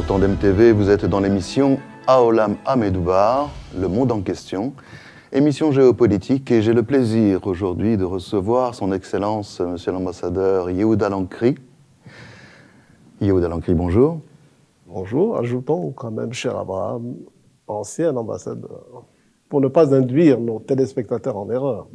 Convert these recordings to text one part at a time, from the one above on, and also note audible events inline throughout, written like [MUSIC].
sur Tandem TV, vous êtes dans l'émission Aolam Amedoubar, le monde en question, émission géopolitique, et j'ai le plaisir aujourd'hui de recevoir son Excellence, Monsieur l'ambassadeur Yehuda Lankri. Yehuda Lankri, bonjour. Bonjour, ajoutons quand même, cher Abraham, ancien ambassadeur, pour ne pas induire nos téléspectateurs en erreur.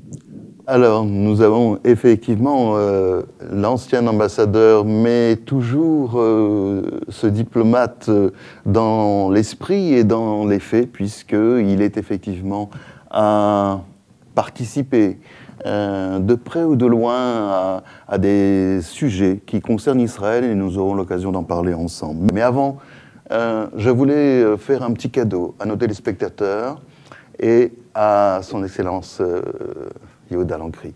Alors, nous avons effectivement euh, l'ancien ambassadeur, mais toujours euh, ce diplomate euh, dans l'esprit et dans les faits, puisqu'il est effectivement à participer de près ou de loin à, à, des sujets qui concernent Israël et nous aurons l'occasion d'en parler ensemble. Mais avant, je voulais faire un petit cadeau à nos téléspectateurs et à son Excellence. Yehuda Lankri.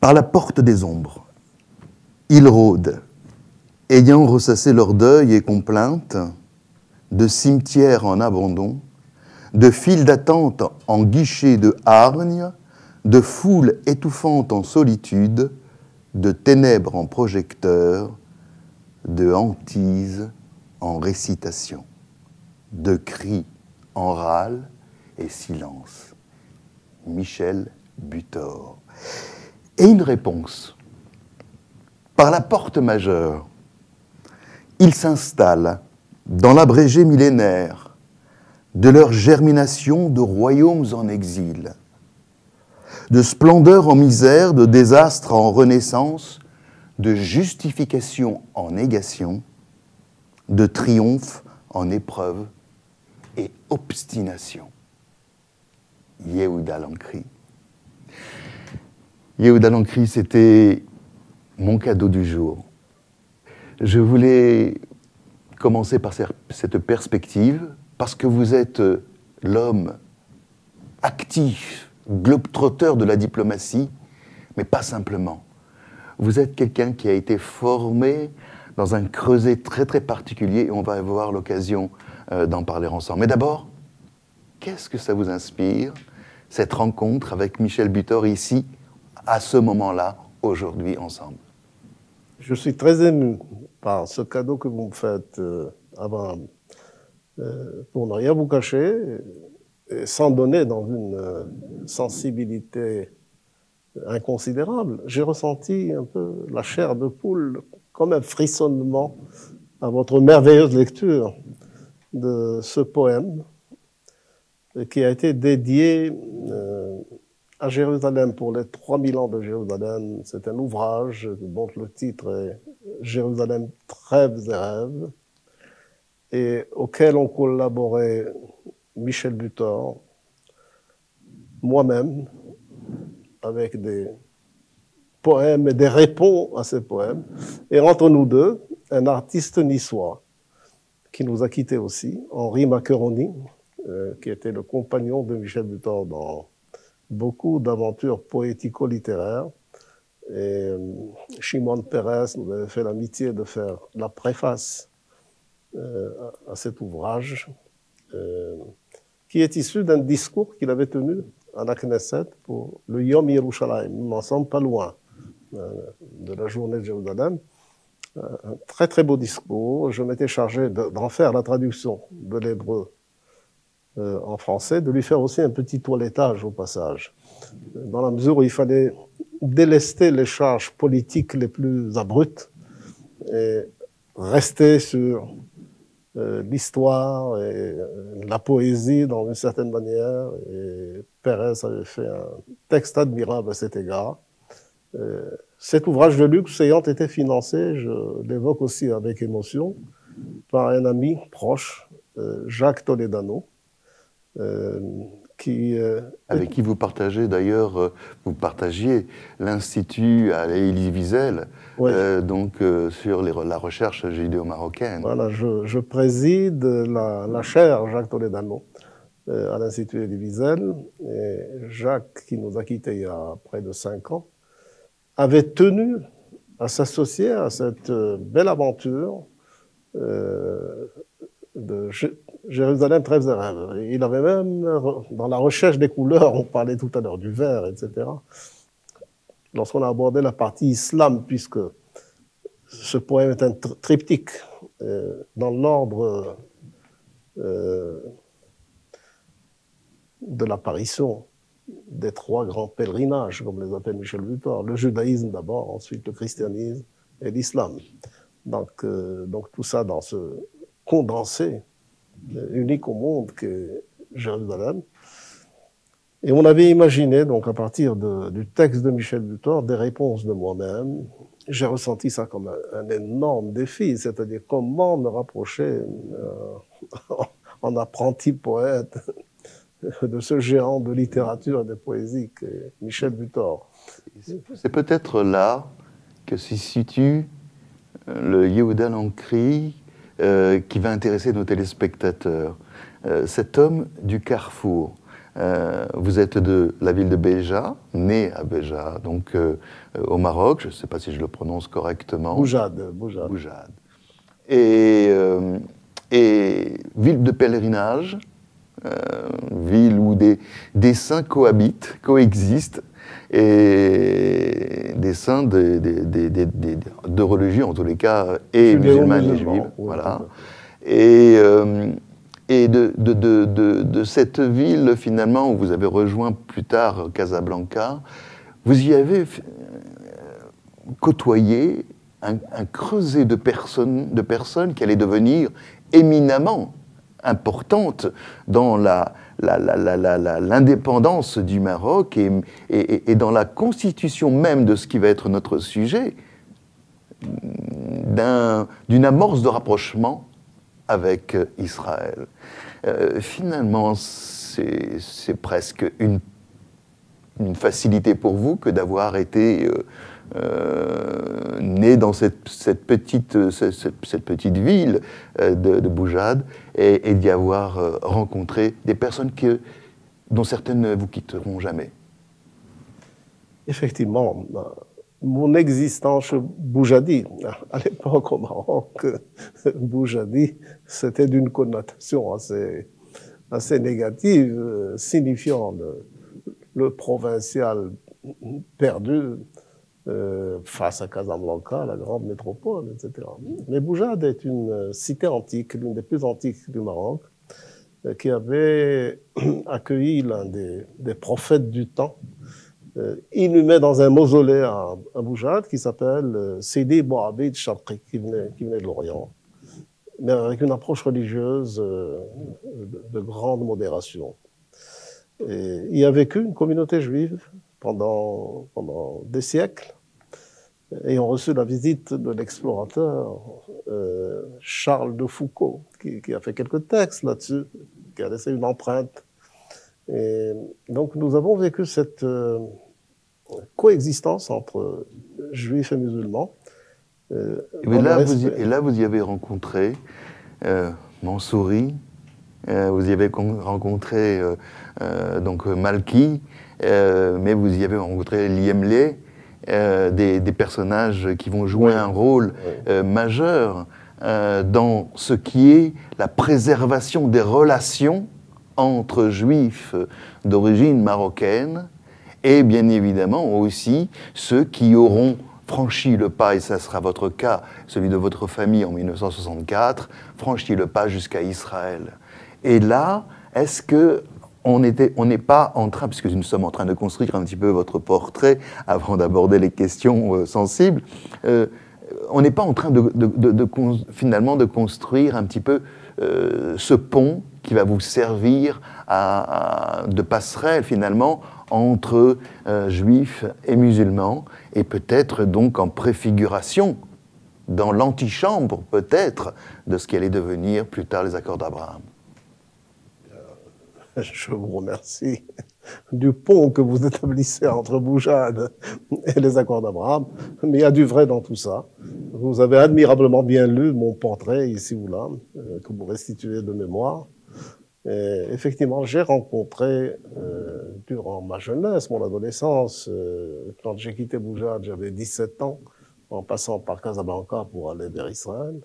Par la porte des ombres, ils rôdent, ayant ressassé leur deuil et complainte, de cimetières en abandon, de files d'attente en guichets de hargne, de foules étouffantes en solitude, de ténèbres en projecteurs, de hantises en récitation, de cris en râle et silence. Michel Butor. Et une réponse. Par la porte majeure, ils s'installent dans l'abrégé millénaire de leur germination de royaumes en exil, de splendeur en misère, de désastre en renaissance, de justification en négation, de triomphe en épreuve obstination. Yehuda Lankri. Yehuda Lankri, c'était mon cadeau du jour. Je voulais commencer par cette perspective parce que vous êtes l'homme actif, globe-trotteur de la diplomatie, mais pas simplement. Vous êtes quelqu'un qui a été formé dans un creuset très très particulier et on va avoir l'occasion euh, d'en parler ensemble. Mais d'abord, qu'est-ce que ça vous inspire cette rencontre avec Michel Butor ici, à ce moment-là, aujourd'hui, ensemble? Je suis très ému par ce cadeau que vous me faites, euh. Euh, pour ne rien vous cacher, et sans donner dans une euh, sensibilité inconsidérable, j'ai ressenti un peu la chair de poule, comme un frissonnement à votre merveilleuse lecture de ce poème qui a été dédié euh, à Jérusalem pour les 3000 ans de Jérusalem. C'est un ouvrage dont le titre est Jérusalem, trêves et rêves, et auquel ont collaboré Michel Butor, moi-même, avec des poèmes et des réponses à ces poèmes, et entre nous deux, un artiste niçois qui nous a quittés aussi, Henri Macaroni, euh, qui était le compagnon de Michel Butor dans beaucoup d'aventures poético-littéraires. Et euh, Shimon Peres nous avait fait l'amitié de faire la préface euh, à cet ouvrage, qui est issu d'un discours qu'il avait tenu à la Knesset pour le Yom Yerushalayim. Nous n'en sommes pas loin de la journée de Jérusalem. Un très très beau discours. Je m'étais chargé d'en faire la traduction de l'hébreu euh, en français, de lui faire aussi un petit toilettage au passage, dans la mesure où il fallait délester les charges politiques les plus abruptes et rester sur euh, l'histoire et euh, la poésie dans une certaine manière. Et Pérez avait fait un texte admirable à cet égard. Cet ouvrage de luxe ayant été financé, je l'évoque aussi avec émotion, par un ami proche, Jacques Toledano, euh, qui, euh, Avec qui vous partagez d'ailleurs, euh, vous partagiez l'Institut à Elie Wiesel, donc sur les, la recherche judéo-marocaine. Voilà, je, je préside la, la, chaire Jacques Toledano à l'Institut Elie Wiesel. Et Jacques, qui nous a quittés il y a près de cinq ans, avait tenu à s'associer à cette belle aventure de Jérusalem, trêves et rêves. Il avait même, dans la recherche des couleurs, on parlait tout à l'heure du vert, etc. Lorsqu'on a abordé la partie islam, puisque ce poème est un triptyque euh, dans l'ordre euh, de l'apparition des trois grands pèlerinages, comme les appelle Michel Vuitton. Le judaïsme d'abord, ensuite le christianisme et l'islam. Donc, euh, donc tout ça dans ce condensé unique au monde que Jérusalem. Et on avait imaginé, donc à partir du texte de Michel Butor, des réponses de moi-même. J'ai ressenti ça comme un, énorme défi, c'est-à-dire comment me rapprocher euh, [LAUGHS] en apprenti poète [LAUGHS] de ce géant de littérature et de poésie qu'est Michel Butor. C'est peut-être là que se situe euh, le Yehuda Lancry euh, qui va intéresser nos téléspectateurs. Euh, cet homme du carrefour, euh, vous êtes de la ville de Béja, né à Béja, donc au Maroc, je ne sais pas si je le prononce correctement. Boujade. Boujade. Et, et, ville de pèlerinage, ville où des, des, saints cohabitent, coexistent, et des saints de, de, de religion, en tous les cas, et musulmans et juifs. Voilà. Et et de, de, de, de, cette ville, finalement, où vous avez rejoint plus tard Casablanca, vous y avez euh, côtoyé un, creuset de personnes, de personnes qui allaient devenir éminemment importantes dans l'indépendance du Maroc et, dans la constitution même de ce qui va être notre sujet, d'une amorce de rapprochement avec euh, Israël. Euh, finalement, c'est presque une, une, facilité pour vous que d'avoir été euh, né dans cette, petite, cette, cette, petite ville de, de, Boujade et, d'y avoir rencontré des personnes que, dont certaines ne vous quitteront jamais. Effectivement, mon existence Boujadi. À l'époque au Maroc, Boujadi, c'était d'une connotation assez, assez négative, euh, signifiant le, provincial perdu euh, face à Casablanca, la grande métropole, etc. Mais Boujad est une cité antique, l'une des plus antiques du Maroc, euh, qui avait [CLEARS THROAT] accueilli l'un des, des prophètes du temps, euh, inhumé dans un mausolée à, à Boujad qui s'appelle euh, Sidi Bouabid Sharqi, qui venait, qui venait de l'Orient, mais avec une approche religieuse euh, de, de, grande modération. Et il y a vécu une communauté juive pendant, pendant des siècles, ayant reçu la visite de l'explorateur euh, Charles de Foucault, qui, qui, a fait quelques textes là-dessus, qui a laissé une empreinte. Et donc nous avons vécu cette, euh, coexistence entre juifs et musulmans. Euh, et, là, vous y, et, là, vous y, avez rencontré Mansouri, vous y avez rencontré donc Malki, mais vous y avez rencontré Liemlé, des, des, personnages qui vont jouer oui. un rôle oui. majeur dans ce qui est la préservation des relations entre juifs d'origine marocaine et bien évidemment aussi ceux qui auront franchi le pas, et ça sera votre cas, celui de votre famille en 1964, franchi le pas jusqu'à Israël. Et là, est-ce que on n'est pas en train, puisque nous sommes en train de construire un petit peu votre portrait avant d'aborder les questions euh, sensibles, euh, on n'est pas en train finalement de construire un petit peu euh, ce pont qui va vous servir de passerelle finalement entre juifs et musulmans, et peut-être donc en préfiguration dans l'antichambre peut-être de ce qui allait devenir plus tard les accords d'Abraham. [LAUGHS] Je vous remercie du pont que vous établissez entre Boujade et les accords d'Abraham, mais il y a du vrai dans tout ça. Vous avez admirablement bien lu mon portrait ici ou là, euh, que vous restituez de mémoire. Effectivement, j'ai rencontré euh, durant ma jeunesse, mon adolescence, euh, quand j'ai quitté Boujad, j'avais 17 ans, en passant par Casablanca pour aller vers Israël.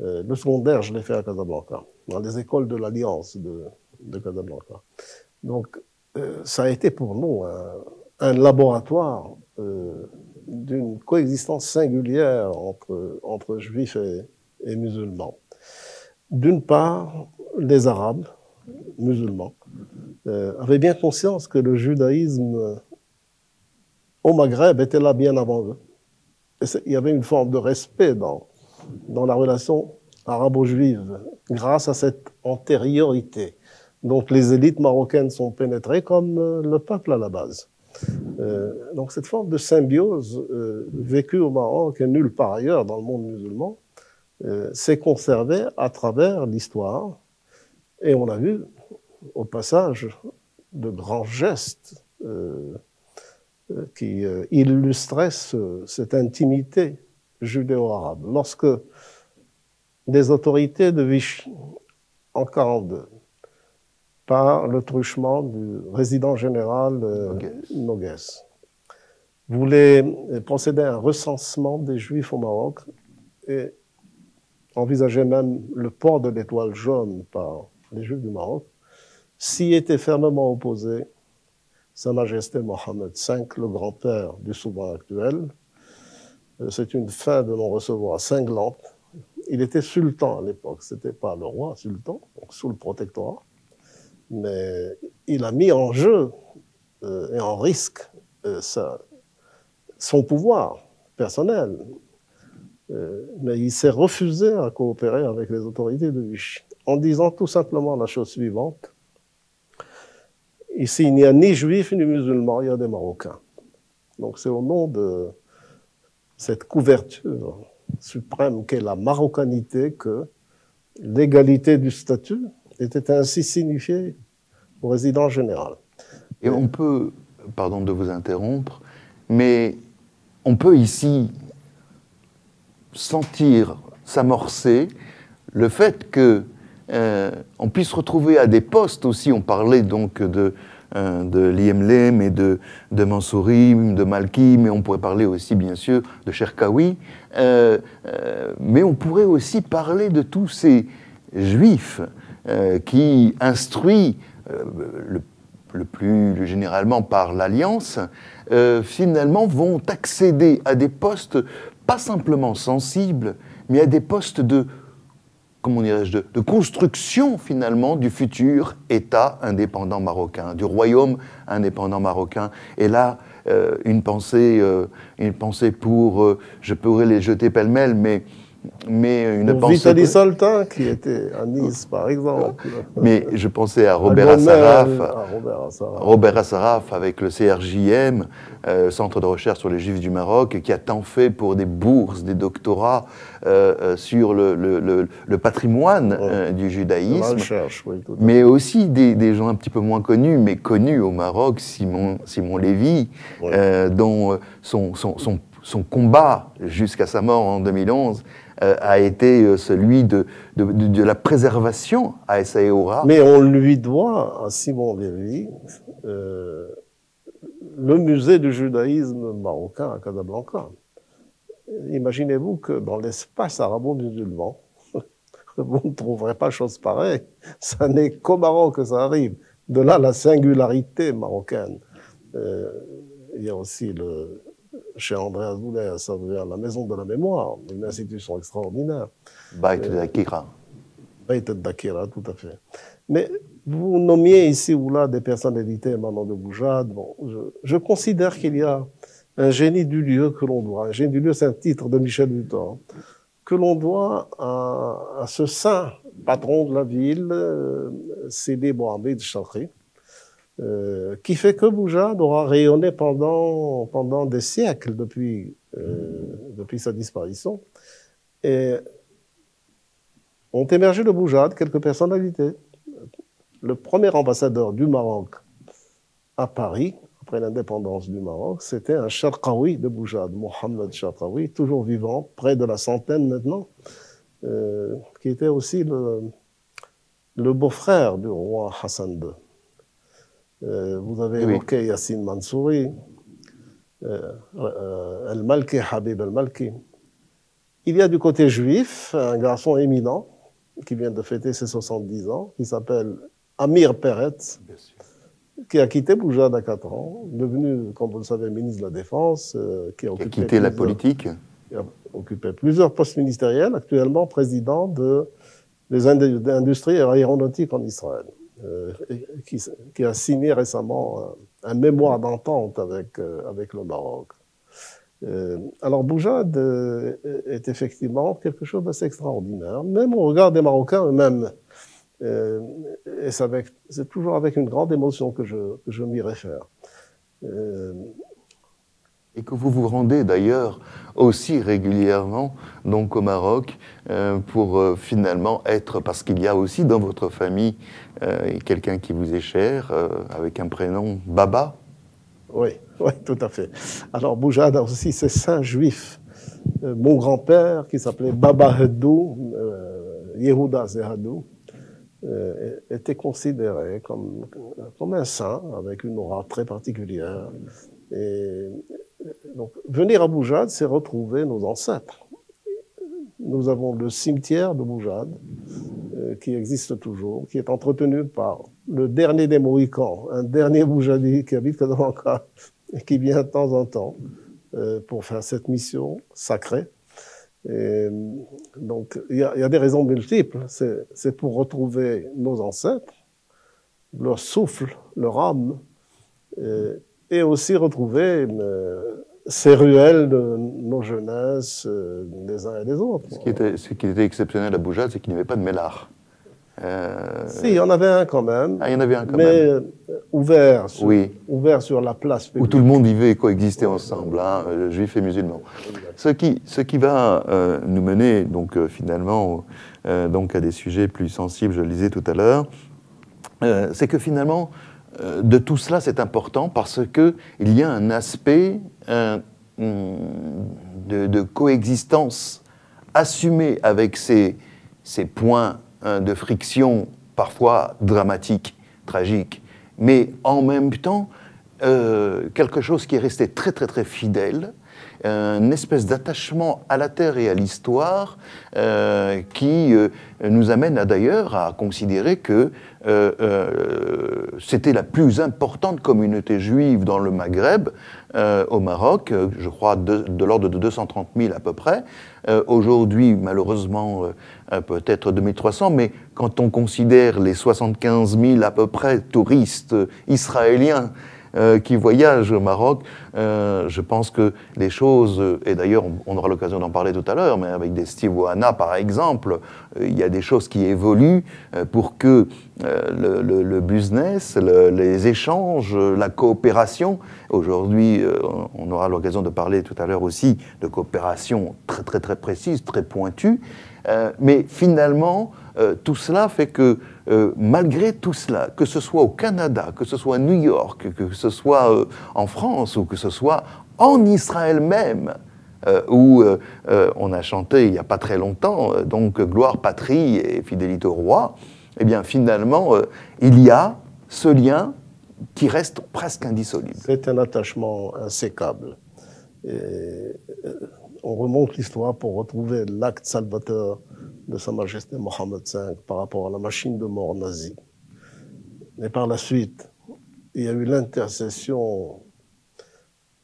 Euh, le secondaire, je l'ai fait à Casablanca, dans les écoles de l'Alliance de, de, Casablanca. Donc, euh, ça a été pour nous un, un laboratoire euh, d'une coexistence singulière entre, juifs et, musulmans. D'une part, les Arabes musulmans euh, avaient bien conscience que le judaïsme au Maghreb était là bien avant eux. il y avait une forme de respect dans, dans la relation arabo-juive grâce à cette antériorité. Donc les élites marocaines sont pénétrées comme euh, le peuple à la base. Euh, donc cette forme de symbiose euh, vécue au Maroc et nulle part ailleurs dans le monde musulman euh, s'est conservée à travers l'histoire. Et on a vu au passage de grands gestes euh, euh, qui illustraient ce, cette intimité judéo-arabe. Lorsque des autorités de Vichy, en 1942, par le truchement du résident général euh, Nogues. voulait procéder à un recensement des Juifs au Maroc et envisageait même le port de l'étoile jaune par les Juifs du Maroc, s'y était fermement opposé Sa Majesté Mohamed V, le grand-père du souverain actuel. Euh, c'est une fin de non-recevoir cinglante. Il était sultan à l'époque, c'était pas le roi, sultan, donc sous le protectorat mais il a mis en jeu euh, et en risque euh, son pouvoir personnel. Euh, mais il s'est refusé à coopérer avec les autorités de Vichy en disant tout simplement la chose suivante. Ici, il n'y a ni juifs ni musulmans, il y a des Marocains. Donc c'est au nom de cette couverture suprême qu'est la marocanité que l'égalité du statut était ainsi signifié au résident général. Et on peut, pardon de vous interrompre, mais on peut ici sentir s'amorcer le fait que euh, on puisse retrouver à des postes aussi, on parlait donc de, euh, de et de, de Mansourim, de Malki, mais on pourrait parler aussi bien sûr de Cherkaoui, euh, euh, mais on pourrait aussi parler de tous ces juifs euh, qui instruit euh, le, plus généralement par l'alliance, euh, finalement vont accéder à des postes pas simplement sensibles, mais à des postes de comment dirais-je, de, construction finalement du futur État indépendant marocain, du royaume indépendant marocain. Et là, une pensée, une pensée pour, je pourrais les jeter pêle-mêle, mais mais une Soltin, qui était à Nice, par exemple. Mais je pensais à Robert Assaraf, Robert Assaraf. Avec le CRJM, euh, Centre de recherche sur les Juifs du Maroc, qui a tant fait pour des bourses, des doctorats euh, euh, sur le, le, le, patrimoine du judaïsme. Recherche, oui, mais aussi des, des, gens un petit peu moins connus, mais connus au Maroc, Simon, Simon Lévy, dont son, son, son, son combat jusqu'à sa mort en 2011 euh, a été euh, celui de, de, la préservation à Essaouira. Mais on lui doit, à Simon Lévy, euh, le musée du judaïsme marocain à Casablanca. Imaginez-vous que dans l'espace arabo-musulman, [LAUGHS] vous ne trouverez pas chose pareille. Ça n'est qu'au Maroc que ça arrive. De là la singularité marocaine. Euh, il y a aussi le, chez André Azoulay ça devient la Maison de la Mémoire, une institution extraordinaire. Bait d'Akira. Bait d'Akira, tout à fait. Mais vous nommiez ici ou là des personnalités émanant de Boujad. Bon, je, considère qu'il y a un génie du lieu que l'on doit. Un génie du lieu, c'est un titre de Michel Vuitton, que l'on doit à, ce saint patron de la ville, euh, Sidi Mohamed Chakri, euh, qui fait que Boujad aura rayonné pendant, pendant des siècles depuis, euh, depuis sa disparition. Et ont émergé de Boujad quelques personnalités. Le premier ambassadeur du Maroc à Paris, après l'indépendance du Maroc, c'était un Sharqawi de Boujad, Mohamed Sharqawi, toujours vivant, près de la centaine maintenant, euh, qui était aussi le, le beau-frère du roi Hassan II. Euh, vous avez évoqué Yassine Mansouri, euh, euh, Al-Malki, Habib Al-Malki. Il y a du côté juif un garçon éminent qui vient de fêter ses 70 ans, qui s'appelle Amir Peretz, qui a quitté Boujad à 4 ans, devenu, comme vous le savez, ministre de la Défense, euh, qui a, quitté la politique. A occupé plusieurs postes ministériels, actuellement président de, des industries aéronautiques en Israël, euh, qui, a signé récemment un, mémoire d'entente avec, euh, le Maroc. alors Boujad est effectivement quelque chose d'assez extraordinaire, même au regard des Marocains eux-mêmes. Euh, et c'est toujours avec une grande émotion que je, je m'y réfère. Euh, et que vous vous rendez d'ailleurs aussi régulièrement donc au Maroc euh, pour finalement être, parce qu'il y a aussi dans votre famille quelqu'un qui vous est cher, avec un prénom Baba. Oui, oui, tout à fait. Alors Boujad a aussi ses saints juifs. mon grand-père qui s'appelait Baba Hedou, Yehuda Zehadou, euh, était considéré comme, comme un saint, avec une aura très particulière. Et donc, venir à Boujad, c'est retrouver nos ancêtres. Nous avons le cimetière de Boujad, euh, qui existe toujours, qui est entretenu par le dernier des Mohicans, un dernier Boujadi qui habite Casablanca et qui vient de temps en temps euh, pour faire cette mission sacrée. Et donc, il y, a, des raisons multiples. C'est pour retrouver nos ancêtres, leur souffle, leur âme, et, aussi retrouver euh, ces ruelles de nos jeunesses, euh, des uns et des autres. Ce qui était, ce qui était exceptionnel à Boujad, c'est qu'il n'y avait pas de mélar. Euh, si, il y en avait un quand même. Ah, il y en avait un quand mais même. Euh, ouvert, sur, oui. ouvert sur la place Où tout le monde vivait et coexistait ensemble, hein, euh, juifs et musulmans. Ce qui, ce qui va nous mener donc finalement donc à des sujets plus sensibles, je le disais tout à l'heure, c'est que finalement de tout cela c'est important parce que il y a un aspect de, de, coexistence assumé avec ces, ces points de friction parfois dramatique, tragique, mais en même temps euh, quelque chose qui est resté très très très fidèle, une espèce d'attachement à la terre et à l'histoire euh, qui euh, nous amène d'ailleurs à considérer que c'était la plus importante communauté juive dans le Maghreb, au Maroc, je crois de, de l'ordre de 230 000 à peu près, euh, aujourd'hui, malheureusement, euh, euh, peut-être 2300, mais quand on considère les 75 000 à peu près touristes israéliens qui voyagent au Maroc, je pense que les choses, et d'ailleurs on, aura l'occasion d'en parler tout à l'heure, mais avec des Steve Wana par exemple, il y a des choses qui évoluent pour que le, business, les échanges, la coopération, aujourd'hui on aura l'occasion de parler tout à l'heure aussi de coopération très très très précise, très pointue, euh, mais finalement, euh, tout cela fait que euh, malgré tout cela, que ce soit au Canada, que ce soit à New York, que ce soit en France ou que ce soit en Israël même, où on a chanté il n'y a pas très longtemps, donc gloire, patrie et fidélité au roi, eh bien finalement, il y a ce lien qui reste presque indissoluble. C'est un attachement insécable. On remonte l'histoire pour retrouver l'acte salvateur de Sa Majesté Mohammed V par rapport à la machine de mort nazie. Mais par la suite, il y a eu l'intercession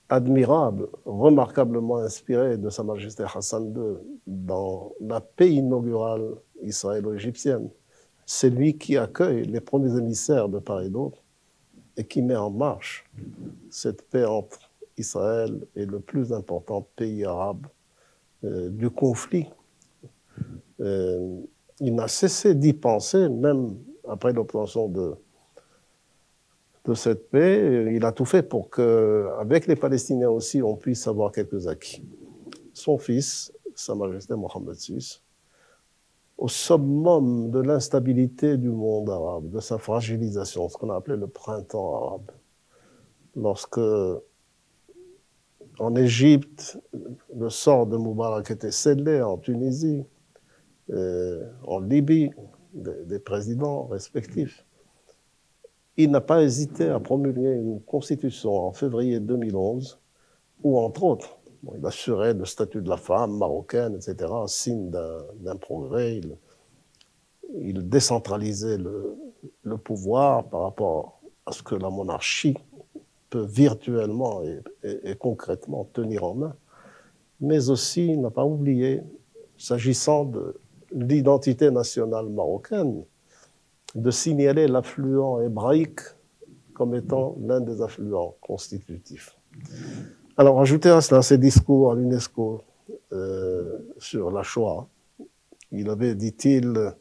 admirable, remarquablement inspirée de Sa Majesté Hassan II dans la paix inaugurale israélo-égyptienne. C'est lui qui accueille les premiers émissaires de part et d'autre et qui met en marche cette paix entre Israël est le plus important pays arabe euh, du conflit. Euh, il n'a cessé d'y penser, même après l'obtention de, cette paix. Il a tout fait pour qu'avec les Palestiniens aussi, on puisse avoir quelques acquis. Son fils, Sa Majesté Mohammed VI, au summum de l'instabilité du monde arabe, de sa fragilisation, ce qu'on a appelé le printemps arabe, lorsque en Égypte, le sort de Moubarak était scellé en Tunisie, en Libye, des, présidents respectifs. Il n'a pas hésité à promulguer une constitution en février 2011 où, entre autres, il assurait le statut de la femme marocaine, etc., signe d'un progrès. Il, décentralisait le, pouvoir par rapport à ce que la monarchie peut virtuellement et, concrètement tenir en main, mais aussi, il n'a pas oublié, s'agissant de l'identité nationale marocaine, de signaler l'affluent hébraïque comme étant l'un des affluents constitutifs. Alors, ajoutez à cela ces discours à l'UNESCO euh, sur la Shoah. Il avait, dit-il,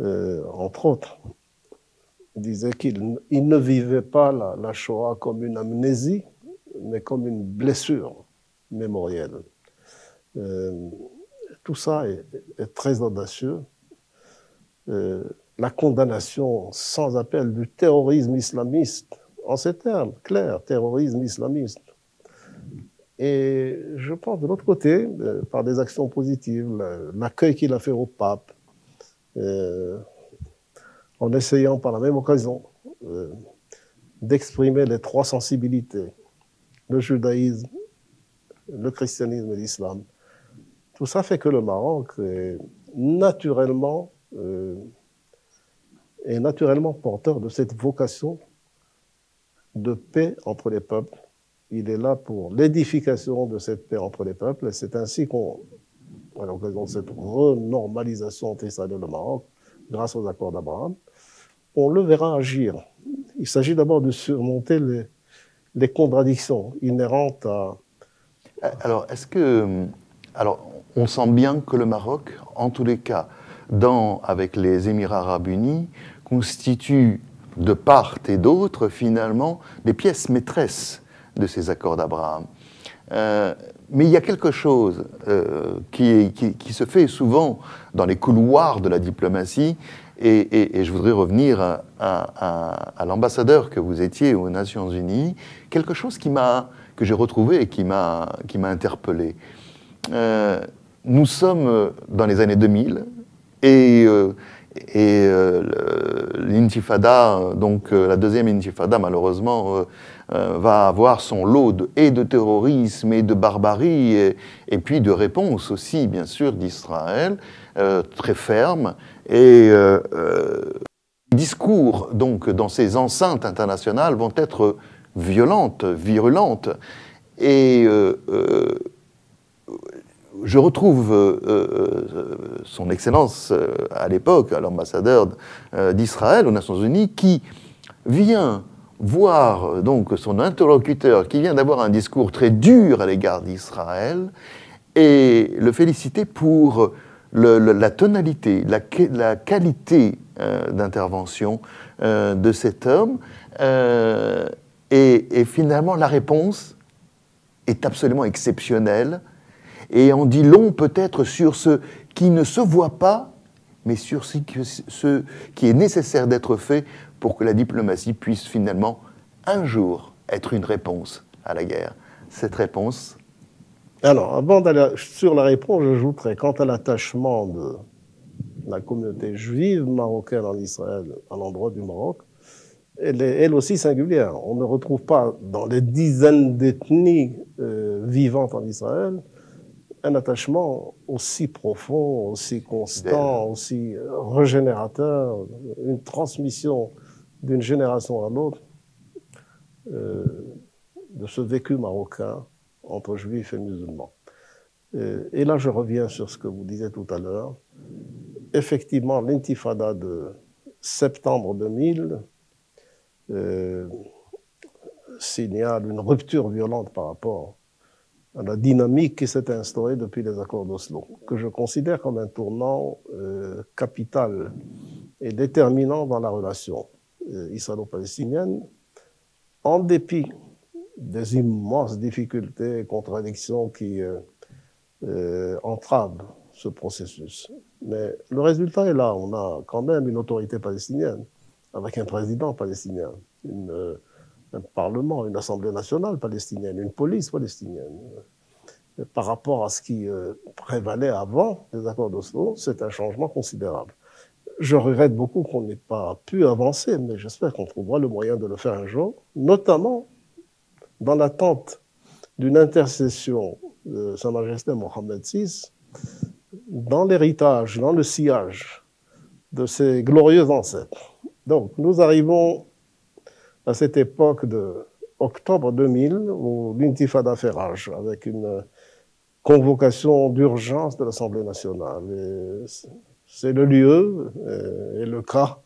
euh, entre autres, disait qu'il ne vivait pas la, Shoah comme une amnésie, mais comme une blessure mémorielle. Euh, tout ça est, très audacieux. Euh, la condamnation sans appel du terrorisme islamiste, en ces termes clairs, terrorisme islamiste. Et je pense de l'autre côté, euh, par des actions positives, l'accueil qu'il a fait au pape, en essayant par la même occasion euh, d'exprimer les trois sensibilités, le judaïsme, le christianisme et l'islam. Tout ça fait que le Maroc est naturellement, euh, est naturellement porteur de cette vocation de paix entre les peuples. Il est là pour l'édification de cette paix entre les peuples et c'est ainsi qu'on, à l'occasion de cette renormalisation installée le Maroc, grâce aux accords d'Abraham, on le verra agir. Il s'agit d'abord de surmonter les, contradictions inhérentes à... Alors, est-ce que... Alors, on sent bien que le Maroc, en tous les cas, avec les Émirats arabes unis, constitue de part et d'autre, finalement, des pièces maîtresses de ces accords d'Abraham. Euh, mais il y a quelque chose euh, qui, se fait souvent dans les couloirs de la diplomatie, et, je voudrais revenir à, l'ambassadeur que vous étiez aux Nations Unies, quelque chose qui que j'ai retrouvé et qui m'a, qui m'a interpellé. Euh, nous sommes dans les années 2000 et, euh, euh, l'intifada, donc la deuxième intifada malheureusement, va avoir son lot de, et de terrorisme et de barbarie et, puis de réponse aussi bien sûr d'Israël très ferme et euh, euh, discours, donc, dans ces enceintes internationales vont être violentes, virulentes. Et euh, je retrouve son Excellence à l'époque, l'ambassadeur d'Israël aux Nations Unies, qui vient voir donc son interlocuteur, qui vient d'avoir un discours très dur à l'égard d'Israël, et le féliciter pour la tonalité, la, qualité euh, d'intervention euh, de cet homme. Euh, et, finalement, la réponse est absolument exceptionnelle et en dit long peut-être sur ce qui ne se voit pas, mais sur ce, qui est nécessaire d'être fait pour que la diplomatie puisse finalement un jour être une réponse à la guerre. Cette réponse, alors, avant d'aller sur la réponse, j'ajouterais, quant à l'attachement de la communauté juive marocaine en Israël, à l'endroit du Maroc, elle est elle aussi singulière. On ne retrouve pas dans les dizaines d'ethnies euh, vivantes en Israël un attachement aussi profond, aussi constant, aussi euh, régénérateur, une transmission d'une génération à l'autre euh, de ce vécu marocain entre juifs et musulmans. Euh, et là, je reviens sur ce que vous disiez tout à l'heure. Effectivement, l'intifada de septembre 2000 euh, signale une rupture violente par rapport à la dynamique qui s'est instaurée depuis les accords d'Oslo, que je considère comme un tournant euh, capital et déterminant dans la relation euh, israélo-palestinienne, en dépit des immenses difficultés et contradictions qui euh, euh, entravent ce processus. Mais le résultat est là. On a quand même une autorité palestinienne, avec un président palestinien, euh, un parlement, une assemblée nationale palestinienne, une police palestinienne. Par rapport à ce qui prévalait avant les accords d'Oslo, c'est un changement considérable. Je regrette beaucoup qu'on n'ait pas pu avancer, mais j'espère qu'on trouvera le moyen de le faire un jour, notamment dans l'attente d'une intercession de Sa Majesté Mohamed VI, dans l'héritage, dans le sillage de ses glorieux ancêtres. Donc, nous arrivons à cette époque de octobre 2000, où l'intifada fait rage, avec une convocation d'urgence de l'Assemblée nationale. C'est le lieu euh, et le cas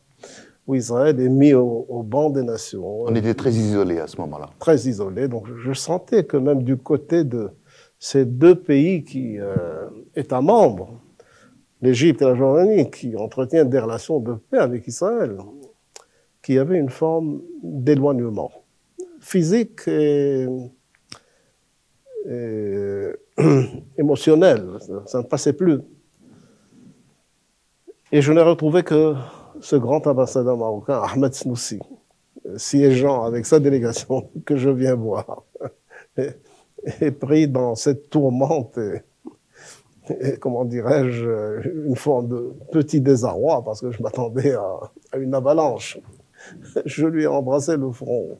où Israël est mis au, banc des nations. On était très isolés à ce moment-là. Très isolés. Donc je sentais que même du côté de ces deux pays qui, euh, États membres, l'Égypte et la Jordanie, qui entretiennent des relations de paix avec Israël, qu'il y avait une forme d'éloignement physique et, [CLEARS THROAT] émotionnel. Ça ne passait plus. Et je n'ai retrouvé que ce grand ambassadeur marocain, Ahmed Snoussi, siégeant avec sa délégation [LAUGHS] que je viens voir, [LAUGHS] et, pris dans cette tourmente et, comment dirais-je, une forme de petit désarroi parce que je m'attendais à, à, une avalanche. [LAUGHS] Je lui ai embrassé le front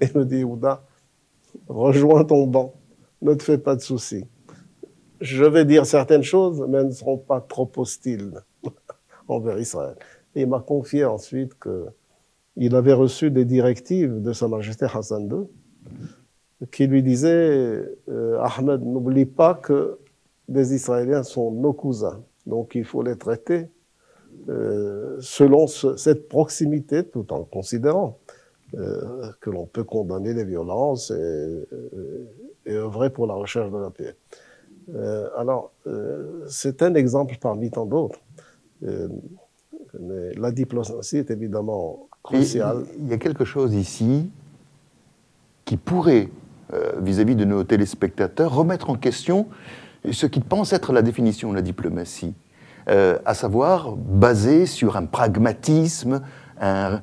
et me dit, Ouda, rejoins ton banc, ne te fais pas de soucis. Je vais dire certaines choses, mais elles ne seront pas trop hostiles [LAUGHS] envers Israël. Il m'a confié ensuite qu'il avait reçu des directives de Sa Majesté Hassan II qui lui disaient euh, Ahmed, n'oublie pas que les Israéliens sont nos cousins, donc il faut les traiter euh, selon cette proximité, tout en considérant euh, que l'on peut condamner les violences et, et, œuvrer pour la recherche de la paix. alors, c'est un exemple parmi tant d'autres. La diplomatie est évidemment cruciale. Il y a quelque chose ici qui pourrait, euh, vis-à-vis de nos téléspectateurs, remettre en question ce qu'ils pensent être la définition de la diplomatie, euh, à savoir basée sur un pragmatisme, un,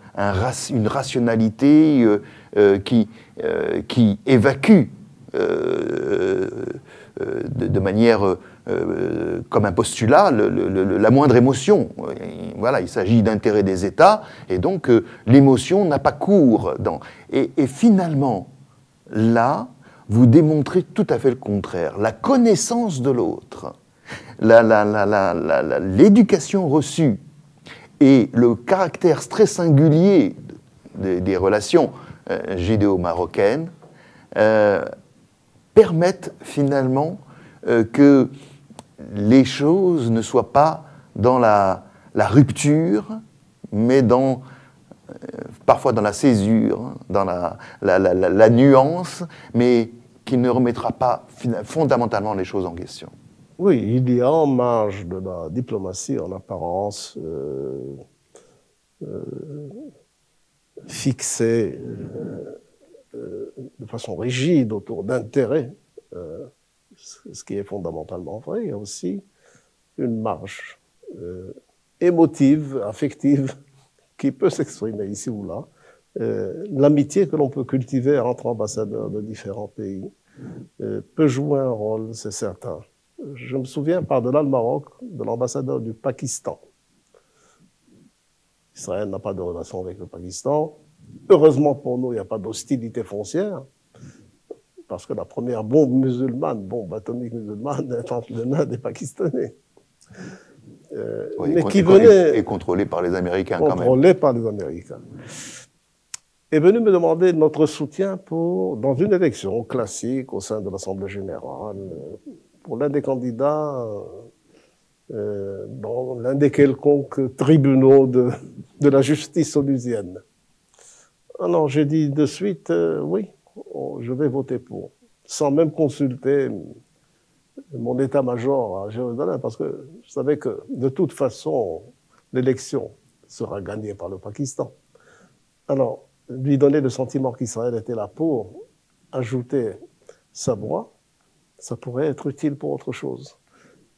une rationalité euh, qui, qui évacue de, manière euh, comme un postulat la moindre émotion. Voilà, il s'agit d'intérêt des États, et donc euh, l'émotion n'a pas cours. Et, finalement, là, vous démontrez tout à fait le contraire. La connaissance de l'autre, l'éducation reçue et le caractère très singulier des, relations euh, judéo-marocaines permettent finalement que les choses ne soient pas dans la, rupture, mais dans, euh, parfois dans la césure, dans la, nuance, mais qui ne remettra pas fondamentalement les choses en question. Oui, il y a en marge de la diplomatie en apparence euh, euh, fixée de façon rigide autour d'intérêts ce qui est fondamentalement vrai, il y a aussi une marge euh, émotive, affective, [LAUGHS] qui peut s'exprimer ici ou là. Euh, l'amitié que l'on peut cultiver entre ambassadeurs de différents pays euh, peut jouer un rôle, c'est certain. Je me souviens par-delà le Maroc de l'ambassadeur du Pakistan. Israël n'a pas de relation avec le Pakistan. Heureusement pour nous, il n'y a pas d'hostilité foncière parce que la première bombe musulmane, bombe atomique musulmane, est [LAUGHS] entre les mains des Pakistanais. Euh, mais qui venait... Et contrôlée par les Américains quand même. Contrôlée par les Américains. Est venu me demander notre soutien pour, dans une élection classique au sein de l'Assemblée générale, pour l'un des candidats euh, dans l'un des quelconques tribunaux de, de la justice onusienne. Alors j'ai dit de suite, euh, oui, Oh, je vais voter pour, sans même consulter mon état-major à Jérusalem, parce que je savais que de toute façon, l'élection sera gagnée par le Pakistan. Alors, lui donner le sentiment qu'Israël était là pour ajouter sa voix, ça pourrait être utile pour autre chose.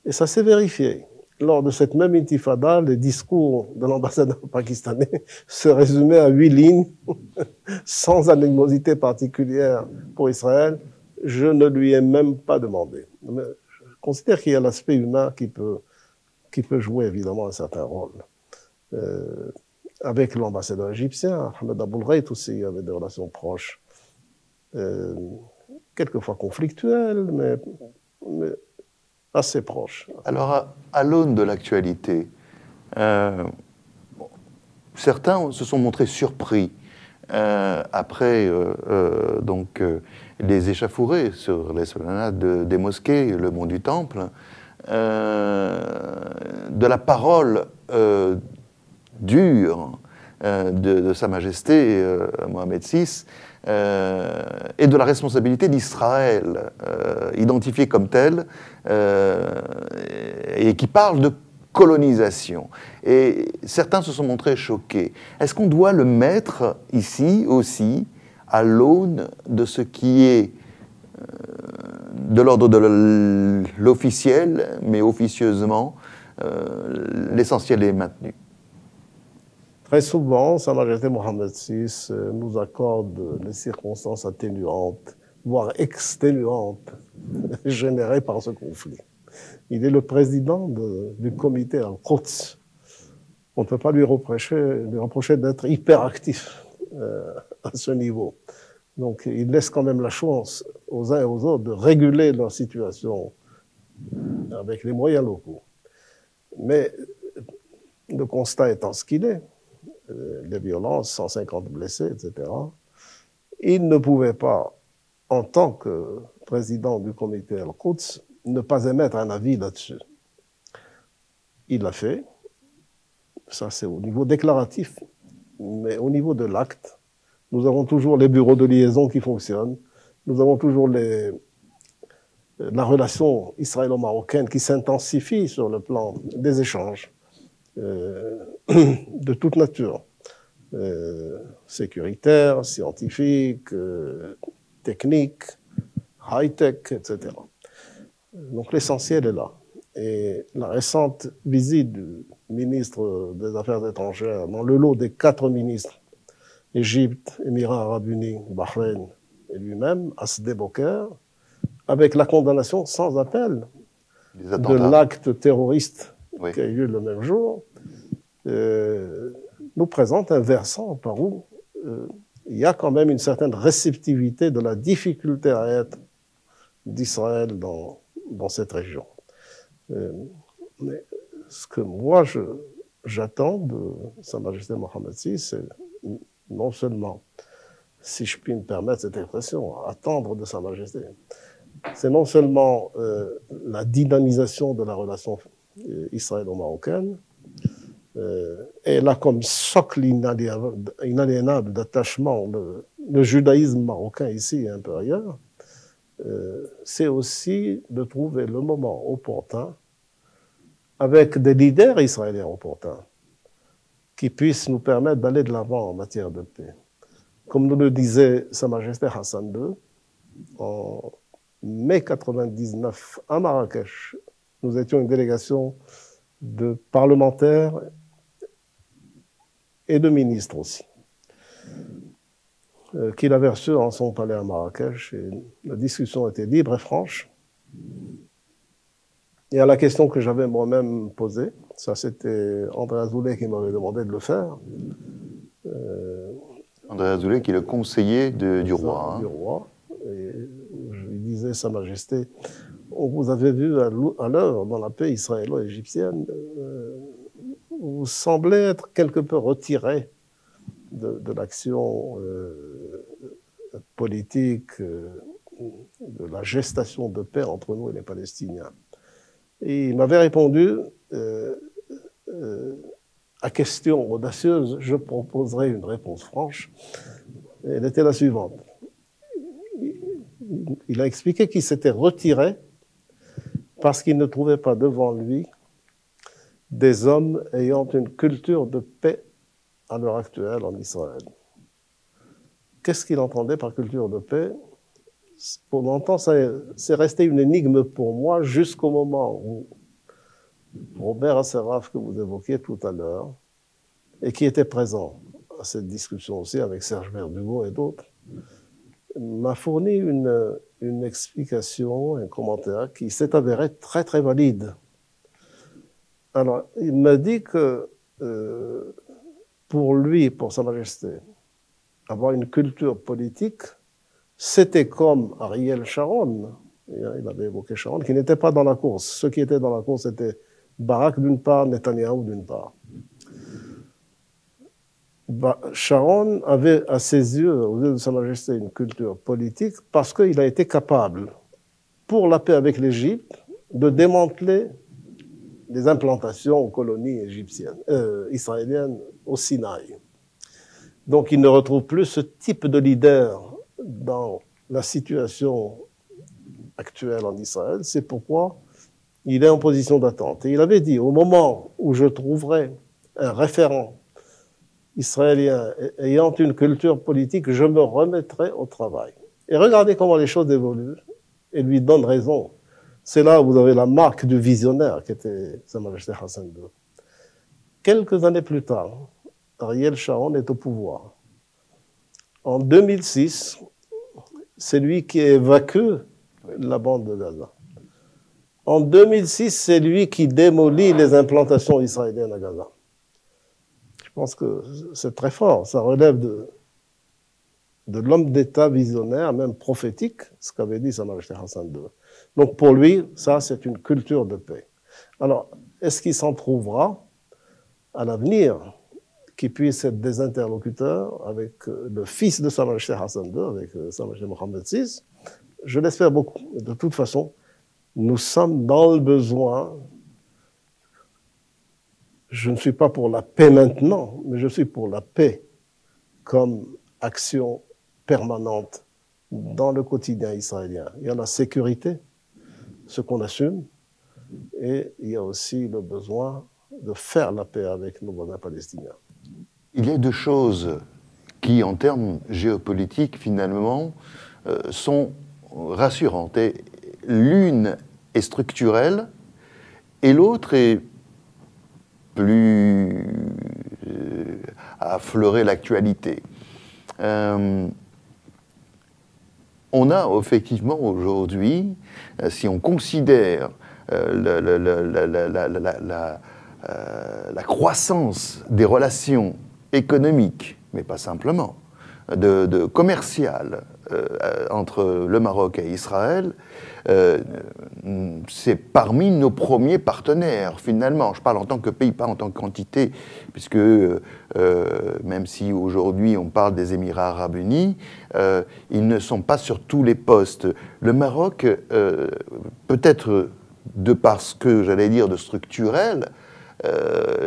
Et ça s'est vérifié lors de cette même intifada, le discours de l'ambassadeur [LAUGHS] pakistanais [LAUGHS] se résumait à huit lignes, [LAUGHS] sans animosité particulière pour Israël. Je ne lui ai même pas demandé. Je considère qu'il y a l'aspect humain qui peut, jouer évidemment un certain rôle. Euh, avec l'ambassadeur égyptien, Ahmed Aboulreit aussi avait des relations proches, euh, quelquefois conflictuelles, mais, assez proche. Alors, à, l'aune de l'actualité, euh, certains se sont montrés surpris après donc, les échafourées sur l'esplanade des mosquées, le mont du Temple, de la parole dure de, Sa Majesté Mohamed VI, euh, et de la responsabilité d'Israël, euh, comme telle, euh, et qui parle de colonisation. Et certains se sont montrés choqués. Est-ce qu'on doit le mettre ici aussi à l'aune de ce qui est de l'ordre de l'officiel, mais officieusement, l'essentiel est maintenu? Très souvent, Sa Majesté Mohamed VI nous accorde les circonstances atténuantes, voire exténuantes, [LAUGHS] générées par ce conflit. Il est le président du comité Al-Quds. On ne peut pas lui reprocher, lui reprocher d'être hyperactif euh, à ce niveau. Donc, il laisse quand même la chance aux uns et aux autres de réguler leur situation avec les moyens locaux. Mais le constat étant ce qu'il est, euh, les violences, 150 blessés, etc. Il ne pouvait pas, en tant que président du comité Al-Quds, ne pas émettre un avis là-dessus. Il l'a fait. Ça, c'est au niveau déclaratif. Mais au niveau de l'acte, nous avons toujours les bureaux de liaison qui fonctionnent. Nous avons toujours les, la relation israélo-marocaine qui s'intensifie sur le plan des échanges. Euh, [CLEARS THROAT] de toute nature, euh, sécuritaire, scientifique, euh, technique, high-tech, etc. Donc l'essentiel est là. Et la récente visite du ministre des Affaires étrangères dans le lot des quatre ministres, Égypte, Émirats arabes unis, Bahreïn et lui-même, Asde Boker, avec la condamnation sans appel de l'acte terroriste qui a eu le même jour, euh, nous présente un versant par où euh, il y a quand même une certaine réceptivité de la difficulté à être d'Israël dans, dans cette région. Euh, mais ce que moi j'attends de Sa Majesté Mohamed VI, c'est non seulement, si je puis me permettre cette expression, attendre de Sa Majesté, c'est non seulement la dynamisation de la relation israélo-marocaine. Euh, elle a comme socle inaliénable d'attachement le, judaïsme marocain ici et un peu ailleurs. Euh, c'est aussi de trouver le moment opportun avec des leaders israéliens opportuns qui puissent nous permettre d'aller de l'avant en matière de paix. Comme nous le disait Sa Majesté Hassan II en mai 99 à Marrakech, nous étions une délégation de parlementaires et de ministres aussi, euh, qu'il avait reçu en son palais à Marrakech. Et la discussion était libre et franche. Et à la question que j'avais moi-même posée, ça c'était André Azoulay qui m'avait demandé de le faire. Euh, André Azoulay qui est le conseiller du roi. Hein. Du roi. Et je lui disais, Sa Majesté, vous avait vu à l'heure dans la paix israélo-égyptienne, euh, vous semblez être quelque peu retiré de, l'action euh, politique, euh, de la gestation de paix entre nous et les Palestiniens. Et il m'avait répondu à question audacieuse, je proposerai une réponse franche. Elle était la suivante. Il a expliqué qu'il s'était retiré parce qu'il ne trouvait pas devant lui des hommes ayant une culture de paix à l'heure actuelle en Israël. Qu'est-ce qu'il entendait par culture de paix? Pour longtemps, c'est resté une énigme pour moi jusqu'au moment où Robert Asseraf, que vous évoquiez tout à l'heure, et qui était présent à cette discussion aussi avec Serge Verdugo et d'autres, m'a fourni une, une explication, un commentaire qui s'est avéré très très valide. Alors, il m'a dit que euh, pour lui, pour Sa Majesté, avoir une culture politique, c'était comme Ariel Sharon, il avait évoqué Sharon, qui n'était pas dans la course. Ceux qui étaient dans la course étaient Barak d'une part, Netanyahu d'une part. Bah, Sharon avait à ses yeux, aux yeux de Sa Majesté, une culture politique parce qu'il a été capable, pour la paix avec l'Égypte, de démanteler des implantations aux colonies égyptiennes, euh, israéliennes au Sinaï. Donc il ne retrouve plus ce type de leader dans la situation actuelle en Israël. C'est pourquoi il est en position d'attente. Et il avait dit, au moment où je trouverai un référent israélien ayant une culture politique, je me remettrai au travail. Et regardez comment les choses évoluent et lui donne raison. C'est là où vous avez la marque du visionnaire qui était Sa Majesté Hassan II. Quelques années plus tard, Ariel Sharon est au pouvoir. En 2006, c'est lui qui évacue la bande de Gaza. En 2006, c'est lui qui démolit les implantations israéliennes à Gaza. Je pense que c'est très fort. Ça relève de, de l'homme d'État visionnaire, même prophétique, ce qu'avait dit Sa Hassan II. Donc pour lui, ça, c'est une culture de paix. Alors, est-ce qu'il s'en trouvera à l'avenir qui puisse être des interlocuteurs avec euh, le fils de Sa Hassan II, avec euh, Sa Majesté Mohammed VI Je l'espère beaucoup. De toute façon, nous sommes dans le besoin. Je ne suis pas pour la paix maintenant, mais je suis pour la paix comme action permanente dans le quotidien israélien. Il y a la sécurité, ce qu'on assume, et il y a aussi le besoin de faire la paix avec nos voisins palestiniens. Il y a deux choses qui, en termes géopolitiques, finalement, euh, sont rassurantes. L'une est structurelle et l'autre est plus euh, affleurer l'actualité. Euh, on a effectivement aujourd'hui, euh, si on considère la, croissance des relations économiques, mais pas simplement, de, de commerciales entre le Maroc et Israël, euh, c'est parmi nos premiers partenaires, finalement. Je parle en tant que pays, pas en tant que quantité, puisque euh, même si aujourd'hui on parle des Émirats arabes unis, euh, ils ne sont pas sur tous les postes. Le Maroc, peut-être de parce que j'allais dire de structurel,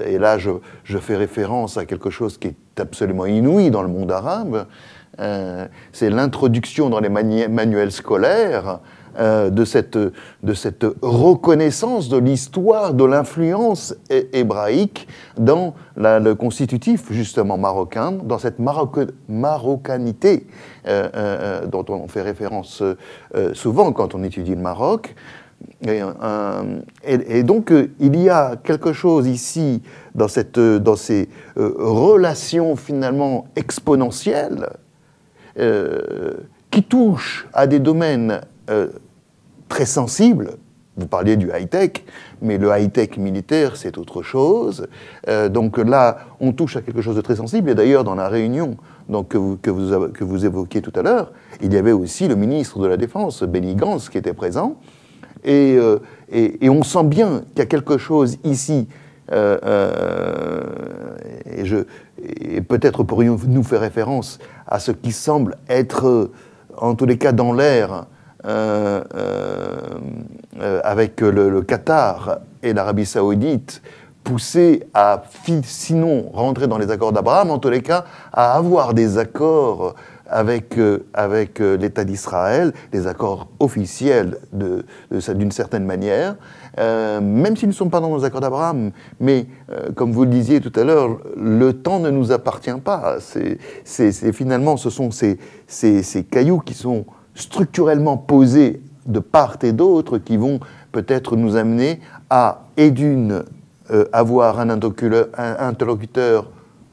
et là je, fais référence à quelque chose qui est absolument inouï dans le monde arabe, c'est l'introduction dans les manuels scolaires euh, de, cette, reconnaissance de l'histoire, de l'influence hébraïque dans le constitutif justement marocain, dans cette marocanité euh, euh, dont on fait référence souvent quand on étudie le Maroc. Et, donc il y a quelque chose ici dans ces relations finalement exponentielles qui touchent à des domaines très sensible. Vous parliez du high-tech, mais le high-tech militaire, c'est autre chose. Euh, donc là, on touche à quelque chose de très sensible. Et d'ailleurs, dans la réunion que, vous, évoquiez tout à l'heure, il y avait aussi le ministre de la Défense, Benny Gantz, qui était présent. Euh, et, on sent bien qu'il y a quelque chose ici. Euh, et, je, et peut-être pourrions-nous faire référence à ce qui semble être, en tous les cas, dans l'air, euh, euh, euh, avec le, Qatar et l'Arabie saoudite, poussés à, sinon rentrer dans les accords d'Abraham, en tous les cas, à avoir des accords avec, avec l'État d'Israël, des accords officiels d'une de, certaine manière, même s'ils ne sont pas dans nos accords d'Abraham. Mais, comme vous le disiez tout à l'heure, le temps ne nous appartient pas. C'est finalement, ce sont ces, ces, ces cailloux qui sont structurellement posés de part et d'autre qui vont peut-être nous amener à, et d'une, euh, avoir un interlocuteur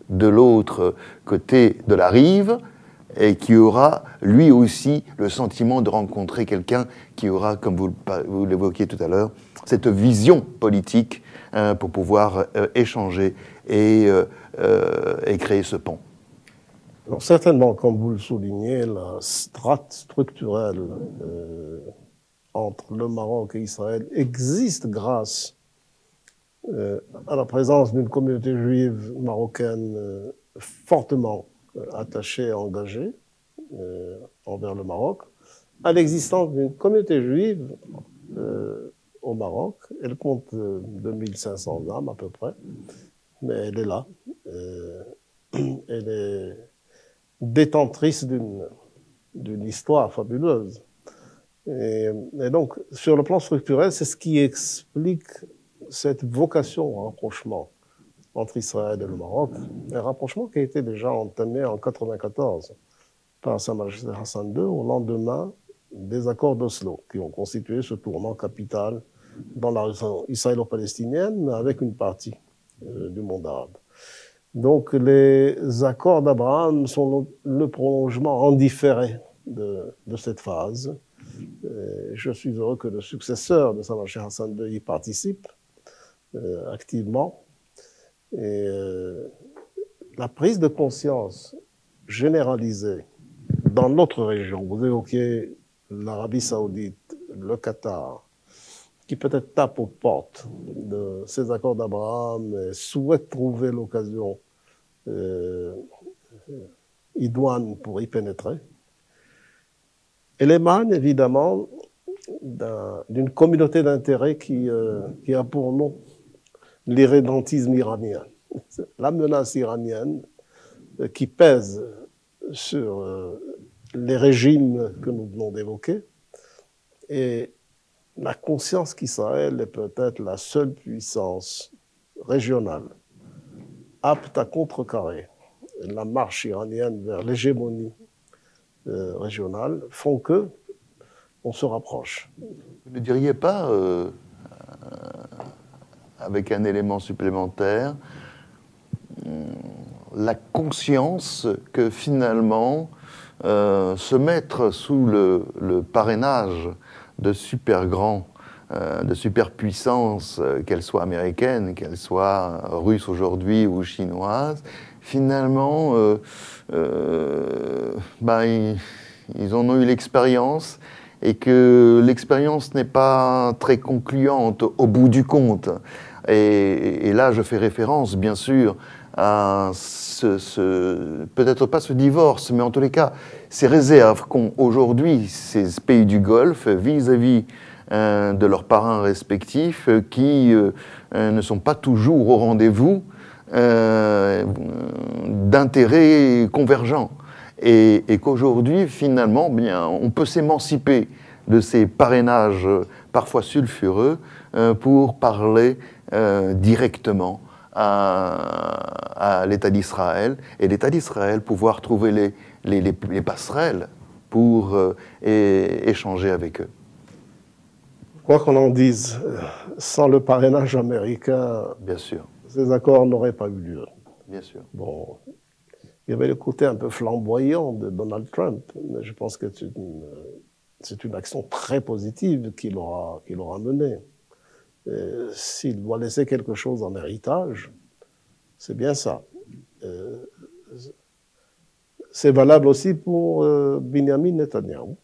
de l'autre côté de la rive, et qui aura lui aussi le sentiment de rencontrer quelqu'un qui aura, comme vous, l'évoquiez tout à l'heure, cette vision politique hein, pour pouvoir euh, échanger et, euh, et créer ce pont. Certainement, comme vous le soulignez, la strate structurelle euh, entre le Maroc et Israël existe grâce euh, à la présence d'une communauté juive marocaine euh, fortement attaché et engagé envers le Maroc, à l'existence d'une communauté juive au Maroc. Elle compte 2500 âmes à peu près, mais elle est là. [CLEARS THROAT] elle est détentrice d'une histoire fabuleuse. Et, donc, sur le plan structurel, c'est ce qui explique cette vocation au rapprochement entre Israël et le Maroc, un rapprochement qui a été déjà entamé en 1994 par Sa Majesté Hassan II au lendemain des accords d'Oslo, qui ont constitué ce tournant capital dans la région israélo-palestinienne, mais avec une partie euh, du monde arabe. Donc les accords d'Abraham sont le, prolongement en différé de, cette phase. Je suis heureux que le successeur de Salah Hassan II y participe euh, activement. Et euh, la prise de conscience généralisée dans notre région, vous évoquez l'Arabie saoudite, le Qatar, qui peut-être tape aux portes de ces accords d'Abraham et souhaite trouver l'occasion euh, idoine pour y pénétrer. Elle émane évidemment d'une communauté d'intérêts qui, euh, qui a pour nom l'irrédentisme iranien. [LAUGHS] La menace iranienne euh, qui pèse sur euh, les régimes que nous venons d'évoquer et la conscience qu'Israël est peut-être la seule puissance régionale apte à contrecarrer la marche iranienne vers l'hégémonie euh, régionale font que on se rapproche. Vous ne diriez pas, euh, avec un élément supplémentaire, euh, la conscience que finalement, se mettre sous le parrainage de super grands euh, de superpuissance, euh, qu'elle soit américaine, qu'elle soit russe aujourd'hui ou chinoise, finalement, euh, bah, ils, en ont eu l'expérience et que l'expérience n'est pas très concluante au bout du compte. Et, là, je fais référence, bien sûr, peut-être pas ce divorce, mais en tous les cas, ces réserves qu'ont aujourd'hui ces pays du Golfe vis-à-vis vis euh, de leurs parrains respectifs euh, qui euh, ne sont pas toujours au rendez-vous d'intérêts convergents. Et, qu'aujourd'hui, finalement, bien, on peut s'émanciper de ces parrainages parfois sulfureux pour parler directement à, l'État d'Israël et l'État d'Israël pouvoir trouver les, passerelles pour échanger avec eux. Quoi qu'on en dise, sans le parrainage américain, Bien sûr. ces accords n'auraient pas eu lieu. Bien sûr. Bon, il y avait le côté un peu flamboyant de Donald Trump, mais je pense que c'est une, une action très positive qu'il aura, qu'il aura menée. S'il doit laisser quelque chose en héritage, c'est bien ça. Euh, c'est valable aussi pour euh, Benjamin Netanyahu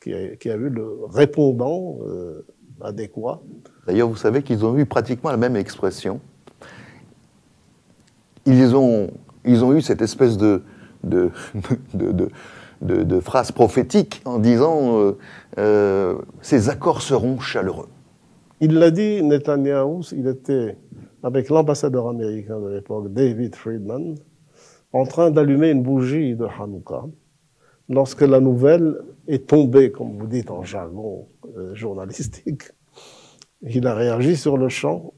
qui a, eu le répondant euh, adéquat. D'ailleurs, vous savez qu'ils ont eu pratiquement la même expression. Ils ont, eu cette espèce [LAUGHS] de, de, de, de, phrase prophétique en disant euh, euh, Ces accords seront chaleureux. Il l'a dit, Netanyahu, il était avec l'ambassadeur américain de l'époque, David Friedman, en train d'allumer une bougie de Hanouka lorsque la nouvelle est tombée, comme vous dites en jargon euh, journalistique, il a réagi sur le champ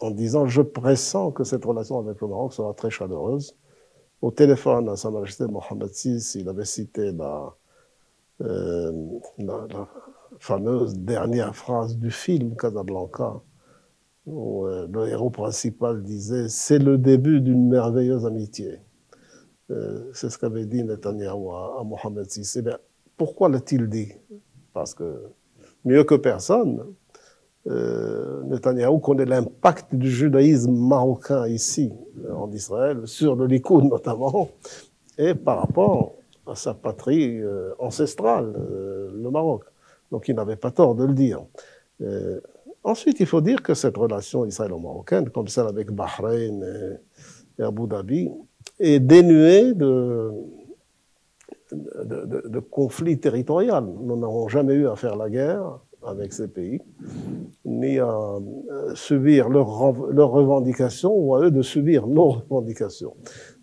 en disant Je pressens que cette relation avec le Maroc sera très chaleureuse. Au téléphone à Sa Majesté Mohamed VI, il avait cité la, euh, la, fameuse dernière phrase du film Casablanca, où euh, le héros principal disait C'est le début d'une merveilleuse amitié. Euh, c'est ce qu'avait dit Netanyahu à, Mohamed VI. Eh pourquoi l'a-t-il dit? Parce que, mieux que personne, euh, Netanyahou connaît l'impact du judaïsme marocain ici, euh, en Israël, sur le Likoud notamment, et par rapport à sa patrie euh, ancestrale, le Maroc. Donc il n'avait pas tort de le dire. ensuite, il faut dire que cette relation israélo-marocaine, comme celle avec Bahreïn et Abu Dhabi, est dénué de, conflits territoriaux. Nous n'avons jamais eu à faire la guerre avec ces pays, ni à euh, subir leurs revendications ou à eux de subir nos revendications.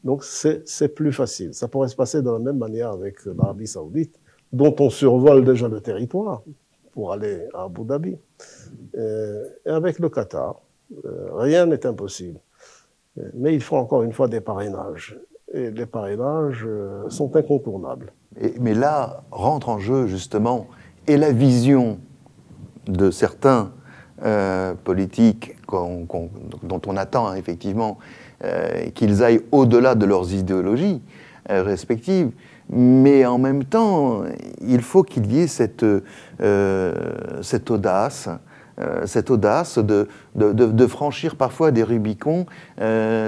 Donc c'est plus facile. Ça pourrait se passer de la même manière avec l'Arabie saoudite, dont on survole déjà le territoire pour aller à Abu Dhabi. Euh, et avec le Qatar, euh, rien n'est impossible. Mais il faut encore une fois des parrainages. Et les parrainages sont incontournables. mais là rentre en jeu justement et la vision de certains euh, politiques dont on attend hein, effectivement euh, qu'ils aillent au-delà de leurs idéologies euh, respectives, mais en même temps, il faut qu'il y ait cette, audace, cette audace de, de, franchir parfois des Rubicons,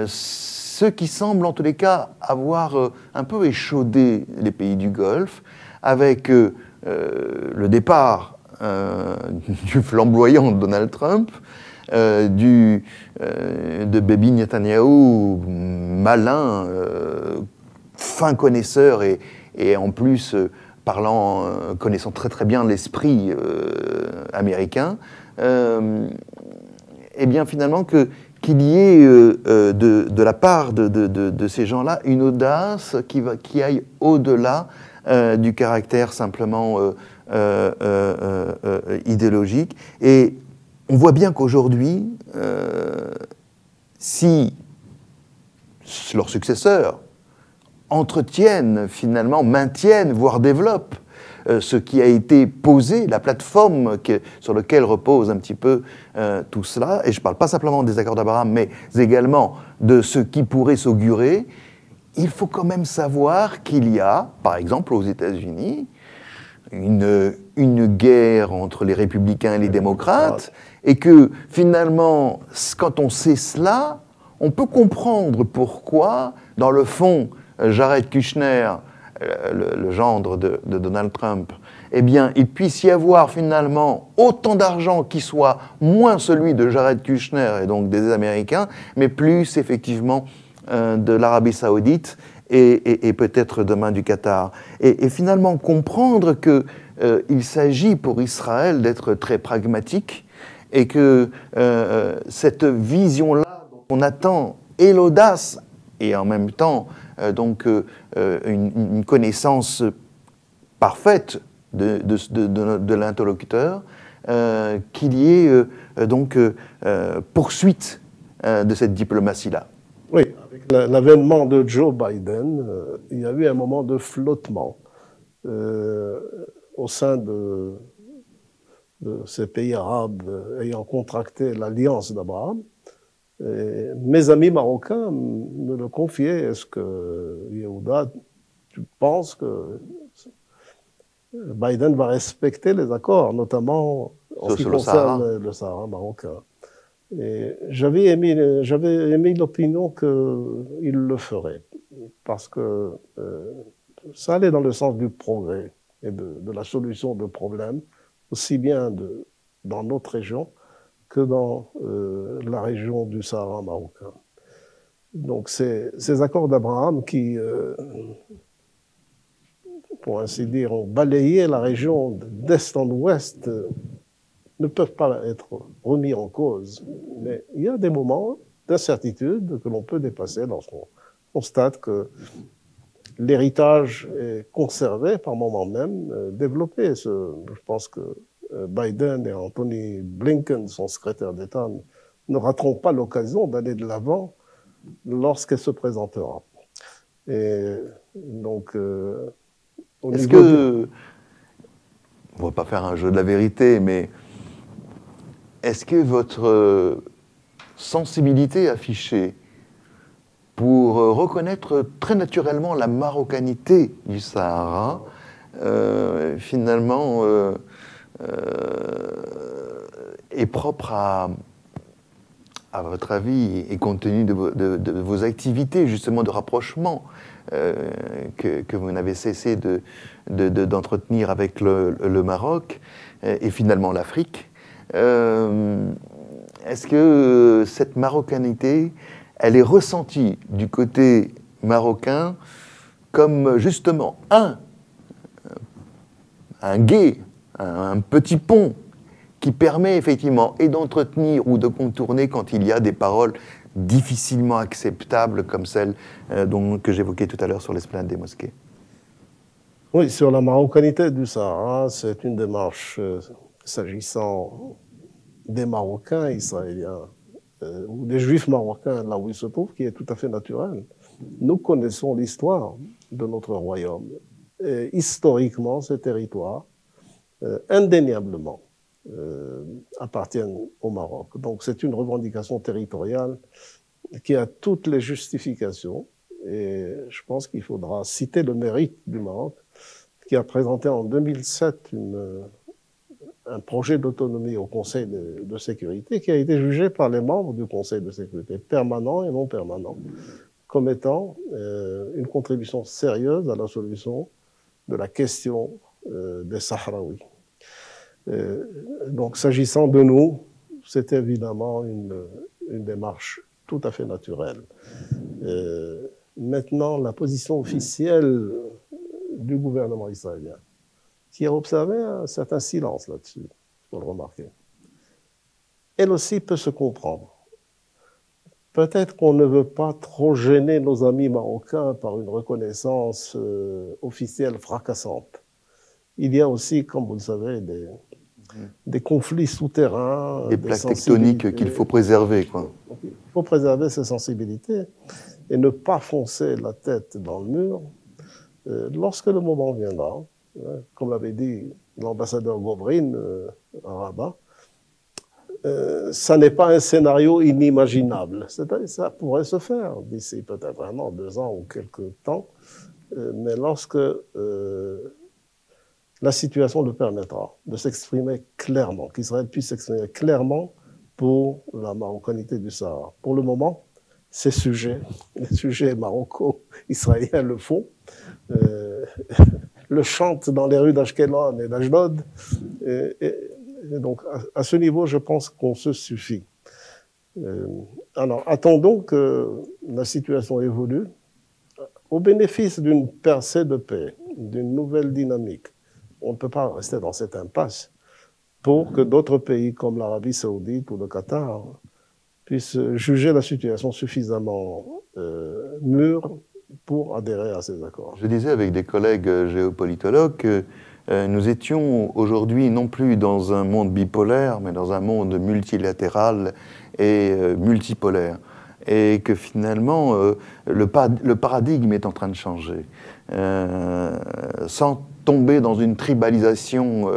ceux qui semblent en tous les cas avoir un peu échaudé les pays du Golfe, avec le départ euh, [LAUGHS] du flamboyant Donald Trump, euh, euh, de Baby Netanyahu, malin, fin connaisseur et, en plus parlant, connaissant très très bien l'esprit américain, et eh bien finalement que qu'il y ait de, la part de, ces gens-là une audace qui, va, qui aille au-delà du caractère simplement euh, euh, euh, idéologique. Et on voit bien qu'aujourd'hui, si leurs successeurs entretiennent finalement, maintiennent, voire développent ce qui a été posé, la plateforme sur laquelle repose un petit peu tout cela, et je ne parle pas simplement des accords d'Abraham, mais également de ce qui pourrait s'augurer, il faut quand même savoir qu'il y a, par exemple aux États-Unis, une, une guerre entre les républicains et les démocrates, et que finalement, quand on sait cela, on peut comprendre pourquoi, dans le fond, Jared Kushner, euh, le, gendre de, Donald Trump, eh bien, il puisse y avoir finalement autant d'argent qui soit moins celui de Jared Kushner et donc des Américains, mais plus effectivement euh, de l'Arabie saoudite et, peut-être demain du Qatar. Et, finalement comprendre qu'il euh, s'agit pour Israël d'être très pragmatique et que euh, euh, cette vision-là on attend et l'audace et en même temps donc une, connaissance parfaite de, de l'interlocuteur, qu'il y ait donc poursuite de cette diplomatie-là. Oui, avec l'avènement de Joe Biden, euh, il y a eu un moment de flottement euh, au sein de, ces pays arabes ayant contracté l'alliance d'Abraham. Mes amis marocains me le confiaient. Est-ce que, Yehuda, tu penses que Biden va respecter les accords, notamment en ce qui concerne le Sahara marocain? J'avais émis, j'avais émis l'opinion qu'il le ferait, parce que euh, ça allait dans le sens du progrès et de, de la solution de problèmes, aussi bien de, dans notre région que dans euh, la région du Sahara marocain. Donc ces, accords d'Abraham qui, euh, pour ainsi dire, ont balayé la région d'est en ouest ne peuvent pas être remis en cause. Mais il y a des moments d'incertitude que l'on peut dépasser lorsqu'on constate que l'héritage est conservé par moment même, euh, développé. je pense que euh, Biden et Anthony Blinken, son secrétaire d'État, ne rateront pas l'occasion d'aller de l'avant lorsqu'elle se présentera. Et donc, euh, est-ce que, on ne va pas faire un jeu de la vérité, mais est-ce que votre euh, sensibilité affichée pour euh, reconnaître très naturellement la marocanité du Sahara, euh, finalement, est propre à, à votre avis, et compte tenu de, vos activités justement de rapprochement que, vous n'avez cessé d'entretenir avec le Maroc et finalement l'Afrique euh, est-ce que cette marocanité elle est ressentie du côté marocain comme justement un, un un, petit pont qui permet effectivement et d'entretenir ou de contourner quand il y a des paroles difficilement acceptables comme celles euh, que j'évoquais tout à l'heure sur l'esplanade des mosquées. Oui, sur la marocanité du Sahara, c'est une démarche euh, s'agissant des Marocains israéliens euh, ou des Juifs marocains là où ils se trouvent, qui est tout à fait naturelle. Nous connaissons l'histoire de notre royaume. Et historiquement, ces territoires, euh, indéniablement, euh, appartiennent au Maroc. Donc c'est une revendication territoriale qui a toutes les justifications. Et je pense qu'il faudra citer le mérite du Maroc, qui a présenté en 2007 une, un projet d'autonomie au Conseil de, sécurité qui a été jugé par les membres du Conseil de sécurité, permanent et non permanent, comme étant euh, une contribution sérieuse à la solution de la question euh, des Sahraouis. Euh, donc, s'agissant de nous, c'est évidemment une, une, démarche tout à fait naturelle. Euh, maintenant, la position officielle du gouvernement israélien, qui a observé un certain silence là-dessus, il faut le remarquer, elle aussi peut se comprendre. Peut-être qu'on ne veut pas trop gêner nos amis marocains par une reconnaissance euh, officielle fracassante. Il y a aussi, comme vous le savez, des, des conflits souterrains. Des, des plaques tectoniques qu'il faut préserver. Quoi. Il faut préserver ces sensibilités et ne pas foncer la tête dans le mur. Euh, lorsque le moment viendra, comme l'avait dit l'ambassadeur Gobrin euh, à Rabat, euh, ça n'est pas un scénario inimaginable. Ça pourrait se faire d'ici peut-être un an, deux ans ou quelques temps, mais lorsque la situation le permettra de s'exprimer clairement, qu'Israël puisse s'exprimer clairement pour la marocanité du Sahara. Pour le moment, ces sujets, [LAUGHS] les sujets maroco-israéliens le font, euh, [LAUGHS] le chantent dans les rues d'Ashkelon et d'Ashdod, et, donc, à, ce niveau, je pense qu'on se suffit. Euh, alors, attendons que la situation évolue au bénéfice d'une percée de paix, d'une nouvelle dynamique. On ne peut pas rester dans cette impasse pour que d'autres pays comme l'Arabie saoudite ou le Qatar puissent juger la situation suffisamment euh, mûre pour adhérer à ces accords. Je disais avec des collègues géopolitologues que euh, nous étions aujourd'hui non plus dans un monde bipolaire, mais dans un monde multilatéral et euh, multipolaire. Et que finalement, euh, le, le, paradigme est en train de changer. sans tomber dans une tribalisation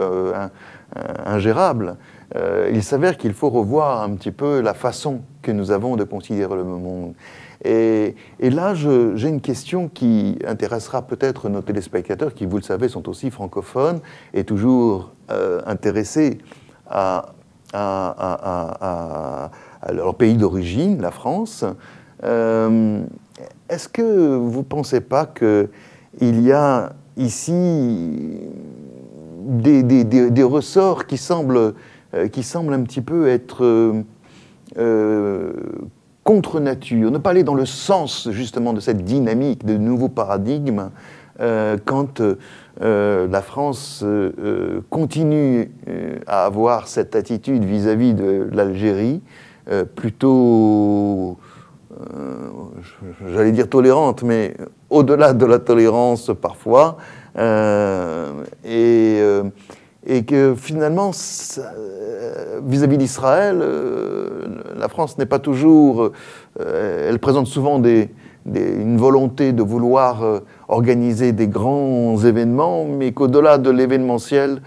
ingérable, il s'avère qu'il faut revoir un petit peu la façon que nous avons de considérer le monde. Et, là, j'ai une question qui intéressera peut-être nos téléspectateurs, qui, vous le savez, sont aussi francophones et toujours euh, intéressés à, leur pays d'origine, la France. Euh, est-ce que vous ne pensez pas qu'il y a ici des, ressorts qui semblent, euh, qui semblent un petit peu être contre nature, ne pas aller dans le sens justement de cette dynamique, de nouveaux paradigmes, euh, quand euh, la France euh, continue à avoir cette attitude vis-à-vis de l'Algérie, plutôt, j'allais dire tolérante, mais au-delà de la tolérance parfois, et et que finalement, euh, vis-à-vis d'Israël, euh, la France n'est pas toujours, euh, elle présente souvent une volonté de vouloir organiser des grands événements, mais qu'au-delà de l'événementiel,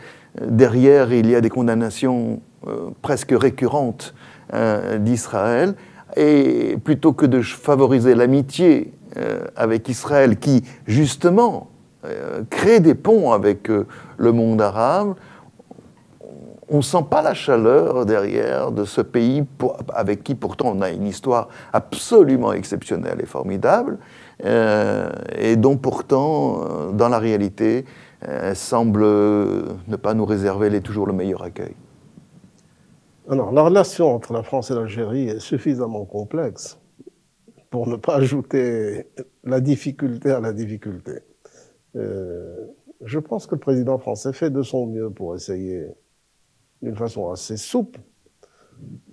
derrière, il y a des condamnations presque récurrentes d'Israël. Et plutôt que de favoriser l'amitié avec Israël, qui justement crée des ponts avec le monde arabe, on ne sent pas la chaleur derrière de ce pays avec qui pourtant on a une histoire absolument exceptionnelle et formidable, euh, et dont pourtant, euh, dans la réalité, euh, semble ne pas nous réserver les, toujours le meilleur accueil. Alors, la relation entre la France et l'Algérie est suffisamment complexe pour ne pas ajouter la difficulté à la difficulté. Euh, je pense que le président français fait de son mieux pour essayer, d'une façon assez souple,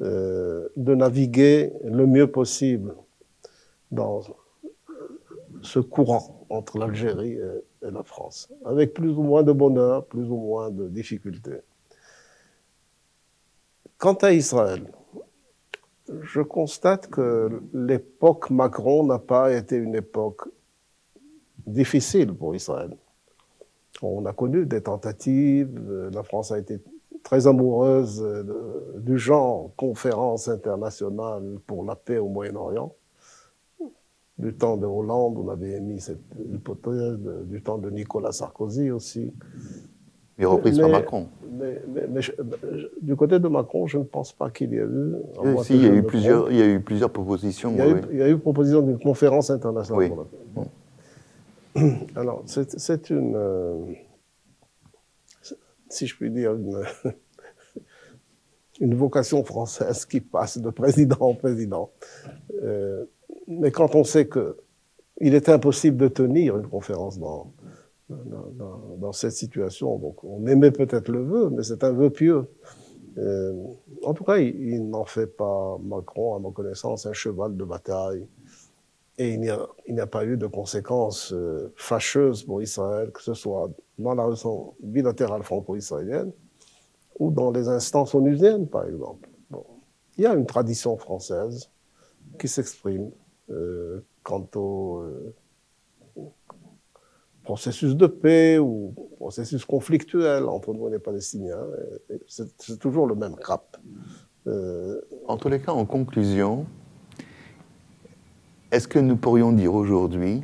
euh, de naviguer le mieux possible dans ce courant entre l'Algérie et la France, avec plus ou moins de bonheur, plus ou moins de difficultés. Quant à Israël, je constate que l'époque Macron n'a pas été une époque difficile pour Israël. On a connu des tentatives, la France a été très amoureuse du genre conférence internationale pour la paix au Moyen-Orient. Du temps de Hollande, on avait émis cette hypothèse, du temps de Nicolas Sarkozy aussi. Mais reprise par Macron. Mais, du côté de Macron, je ne pense pas qu'il y ait eu. Si, il, y a eu plusieurs, il y a eu plusieurs propositions. Il y a, eu, il y a eu, proposition d'une conférence internationale paix. Alors, c'est une. Euh, si je puis dire, une, une, vocation française qui passe de président en président. Euh, mais quand on sait qu'il est impossible de tenir une conférence dans, dans, dans, cette situation. Donc, on aimait peut-être le vœu, mais c'est un vœu pieux. Euh, en tout cas, il, n'en fait pas Macron, à ma connaissance, un cheval de bataille. Et il n'y a, a, pas eu de conséquences euh, fâcheuses pour Israël, que ce soit dans la relation bilatérale franco-israélienne ou dans les instances onusiennes, par exemple. Bon. Il y a une tradition française qui s'exprime euh, quant au euh, processus de paix ou processus conflictuel entre nous et les Palestiniens. C'est toujours le même cap. Euh... En tous les cas, en conclusion, est-ce que nous pourrions dire aujourd'hui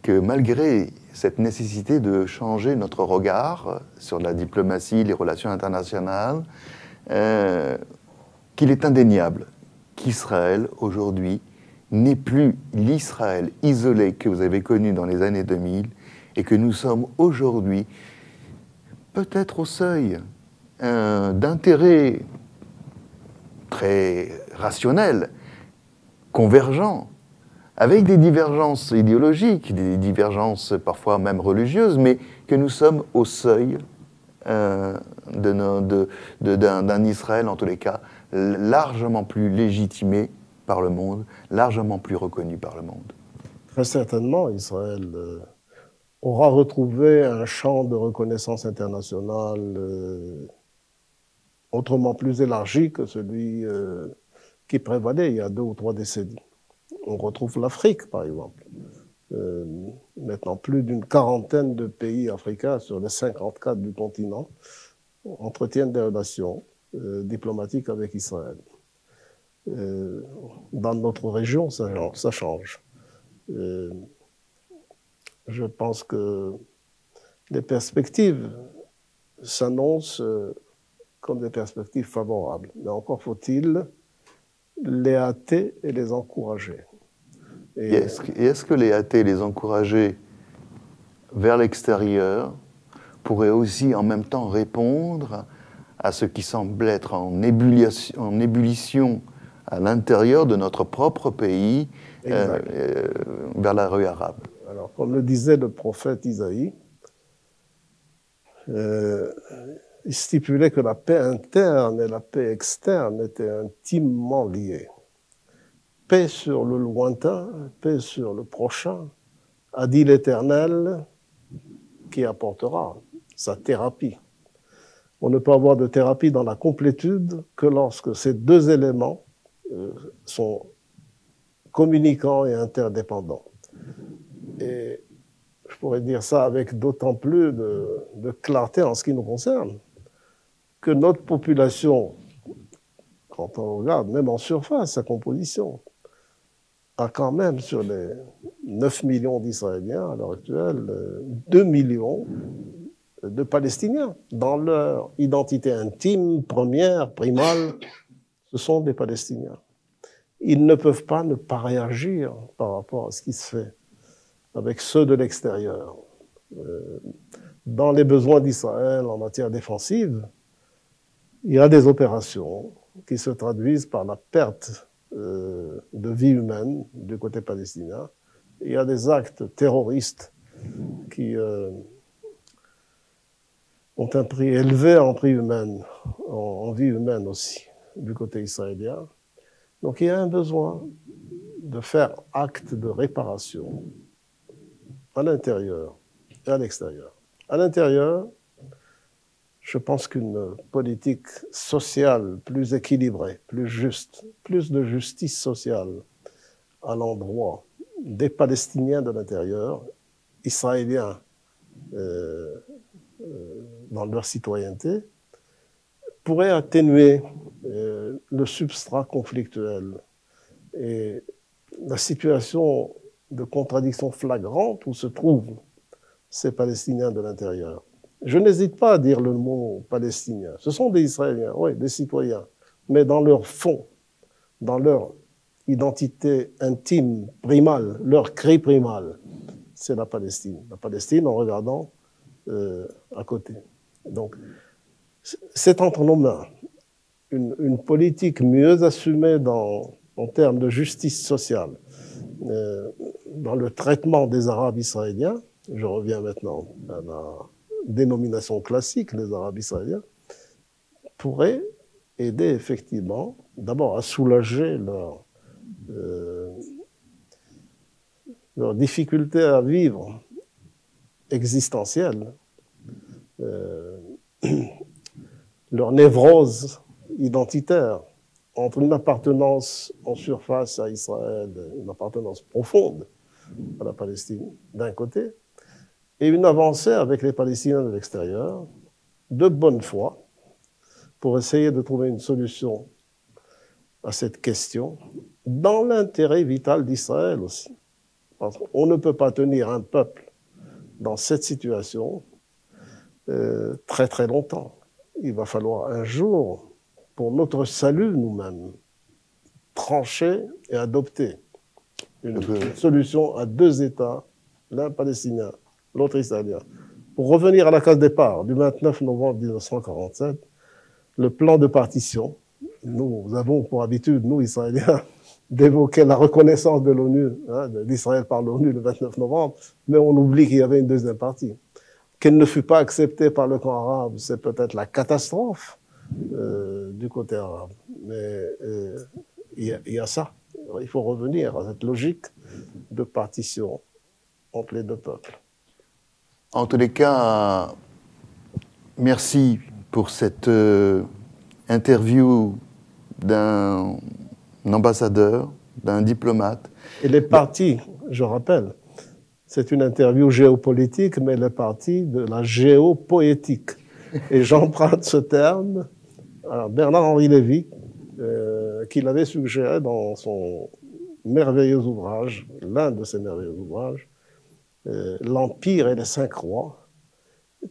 que malgré cette nécessité de changer notre regard sur la diplomatie, les relations internationales, euh, qu'il est indéniable qu'Israël, aujourd'hui, n'est plus l'Israël isolé que vous avez connu dans les années 2000, et que nous sommes aujourd'hui peut-être au seuil euh, d'intérêts très rationnels, convergents, avec des divergences idéologiques, des divergences parfois même religieuses, mais que nous sommes au seuil euh, d'un Israël, en tous les cas, largement plus légitimé par le monde, largement plus reconnu par le monde. Très certainement, Israël euh, aura retrouvé un champ de reconnaissance internationale euh, autrement plus élargi que celui euh, qui prévalait il y a deux ou trois décennies. On retrouve l'Afrique, par exemple. Euh, maintenant, plus d'une quarantaine de pays africains sur les 54 du continent entretiennent des relations diplomatiques avec Israël. dans notre région, ça, ça change je pense que les perspectives s'annoncent comme des perspectives favorables. Mais encore faut-il les hâter et les encourager. Et, est-ce que les hâter et les encourager vers l'extérieur pourrait aussi en même temps répondre à ce qui semble être en ébullition, en ébullition à l'intérieur de notre propre pays euh, euh, vers la rue arabe? Comme le disait le prophète Isaïe, euh, il stipulait que la paix interne et la paix externe étaient intimement liées. Paix sur le lointain, paix sur le prochain, a dit l'Éternel, qui apportera sa thérapie. On ne peut avoir de thérapie dans la complétude que lorsque ces deux éléments euh, sont communicants et interdépendants. Et je pourrais dire ça avec d'autant plus de, clarté en ce qui nous concerne, que notre population, quand on regarde même en surface sa composition, a quand même sur les 9 millions d'Israéliens à l'heure actuelle, 2 millions de Palestiniens. Dans leur identité intime, première, primale, ce sont des Palestiniens. Ils ne peuvent pas ne pas réagir par rapport à ce qui se fait avec ceux de l'extérieur. Euh, dans les besoins d'Israël en matière défensive, il y a des opérations qui se traduisent par la perte euh, de vie humaine du côté palestinien. Il y a des actes terroristes qui euh, ont un prix élevé en prix humain, en, vie humaine aussi, du côté israélien. Donc il y a un besoin de faire acte de réparation à l'intérieur et à l'extérieur. À l'intérieur, je pense qu'une politique sociale plus équilibrée, plus juste, plus de justice sociale à l'endroit des Palestiniens de l'intérieur, Israéliens euh, euh, dans leur citoyenneté, pourrait atténuer euh, le substrat conflictuel et la situation de contradiction flagrante où se trouvent ces Palestiniens de l'intérieur. Je n'hésite pas à dire le mot palestinien. Ce sont des Israéliens, oui, des citoyens, mais dans leur fond, dans leur identité intime, primale, leur cri primal, c'est la Palestine. La Palestine en regardant euh, à côté. Donc, c'est entre nos mains. Une, politique mieux assumée en termes de justice sociale, dans le traitement des Arabes israéliens, je reviens maintenant à la dénomination classique, les Arabes israéliens, pourrait aider effectivement, d'abord à soulager leur, euh, difficulté à vivre existentielle, euh, [CLEARS THROAT] leur névrose identitaire entre une appartenance en surface à Israël, une appartenance profonde à la Palestine d'un côté, et une avancée avec les Palestiniens de l'extérieur, de bonne foi, pour essayer de trouver une solution à cette question, dans l'intérêt vital d'Israël aussi. Qu'on ne peut pas tenir un peuple dans cette situation euh, très très longtemps. Il va falloir un jour, pour notre salut nous-mêmes, trancher et adopter une solution à deux États, l'un palestinien l'autre israélien. Pour revenir à la case départ du 29 novembre 1947, le plan de partition, nous avons pour habitude, nous Israéliens, [LAUGHS] d'évoquer la reconnaissance de l'ONU, hein, d'Israël par l'ONU le 29 novembre, mais on oublie qu'il y avait une deuxième partie. Qu'elle ne fut pas acceptée par le camp arabe, c'est peut-être la catastrophe du côté arabe. Mais euh, il y, y, a ça. Il faut revenir à cette logique de partition entre les deux peuples. En tous les cas, merci pour cette euh, interview d'un ambassadeur, d'un diplomate. Elle est partie, je rappelle, c'est une interview géopolitique, mais elle est partie de la géopoétique. Et j'emprunte ce terme à Bernard-Henri Lévy, euh, qu'il avait suggéré dans son merveilleux ouvrage, l'un de ses merveilleux ouvrages, euh, l'Empire et les cinq rois,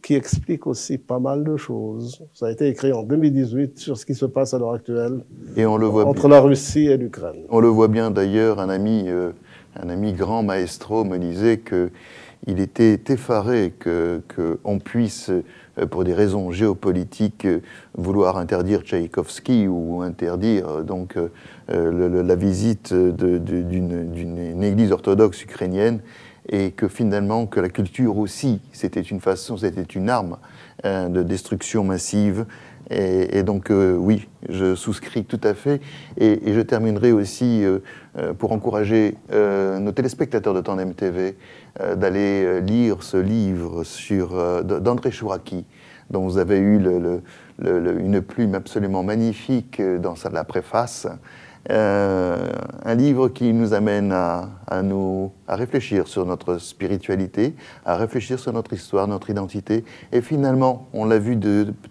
qui explique aussi pas mal de choses. Ça a été écrit en 2018 sur ce qui se passe à l'heure actuelle et on le voit entre la Russie et l'Ukraine. On le voit bien d'ailleurs, un ami, euh, un ami grand maestro me disait que il était effaré que qu'on puisse, euh, pour des raisons géopolitiques, vouloir interdire Tchaïkovski ou interdire donc la visite d'une église orthodoxe ukrainienne et que finalement que la culture aussi, c'était une façon, c'était une arme euh, de destruction massive. Et, donc euh, oui, je souscris tout à fait. Et, je terminerai aussi euh, pour encourager nos téléspectateurs de Tandem TV d'aller lire ce livre sur d'André Chouraki, dont vous avez eu une plume absolument magnifique dans la préface. Euh, un livre qui nous amène à, nous, à réfléchir sur notre spiritualité, à réfléchir sur notre histoire, notre identité. Et finalement, on l'a vu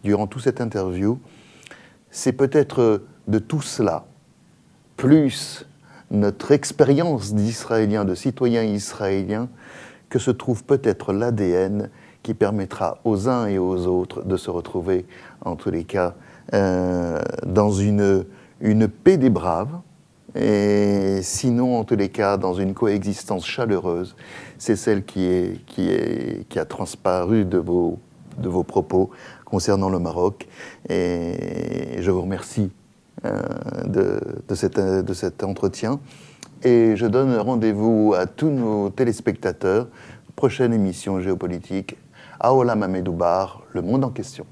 durant toute cette interview, c'est peut-être de tout cela, plus notre expérience d'Israélien, de citoyen israélien, que se trouve peut-être l'ADN qui permettra aux uns et aux autres de se retrouver, en tous les cas, euh, dans une une paix des braves, et sinon, en tous les cas, dans une coexistence chaleureuse. C'est celle qui, est, qui, est, qui a transparu de vos, de vos propos concernant le Maroc. Et je vous remercie de, de, de cet entretien. Et je donne rendez-vous à tous nos téléspectateurs. Prochaine émission géopolitique. Aola Mamedoubar, le monde en question.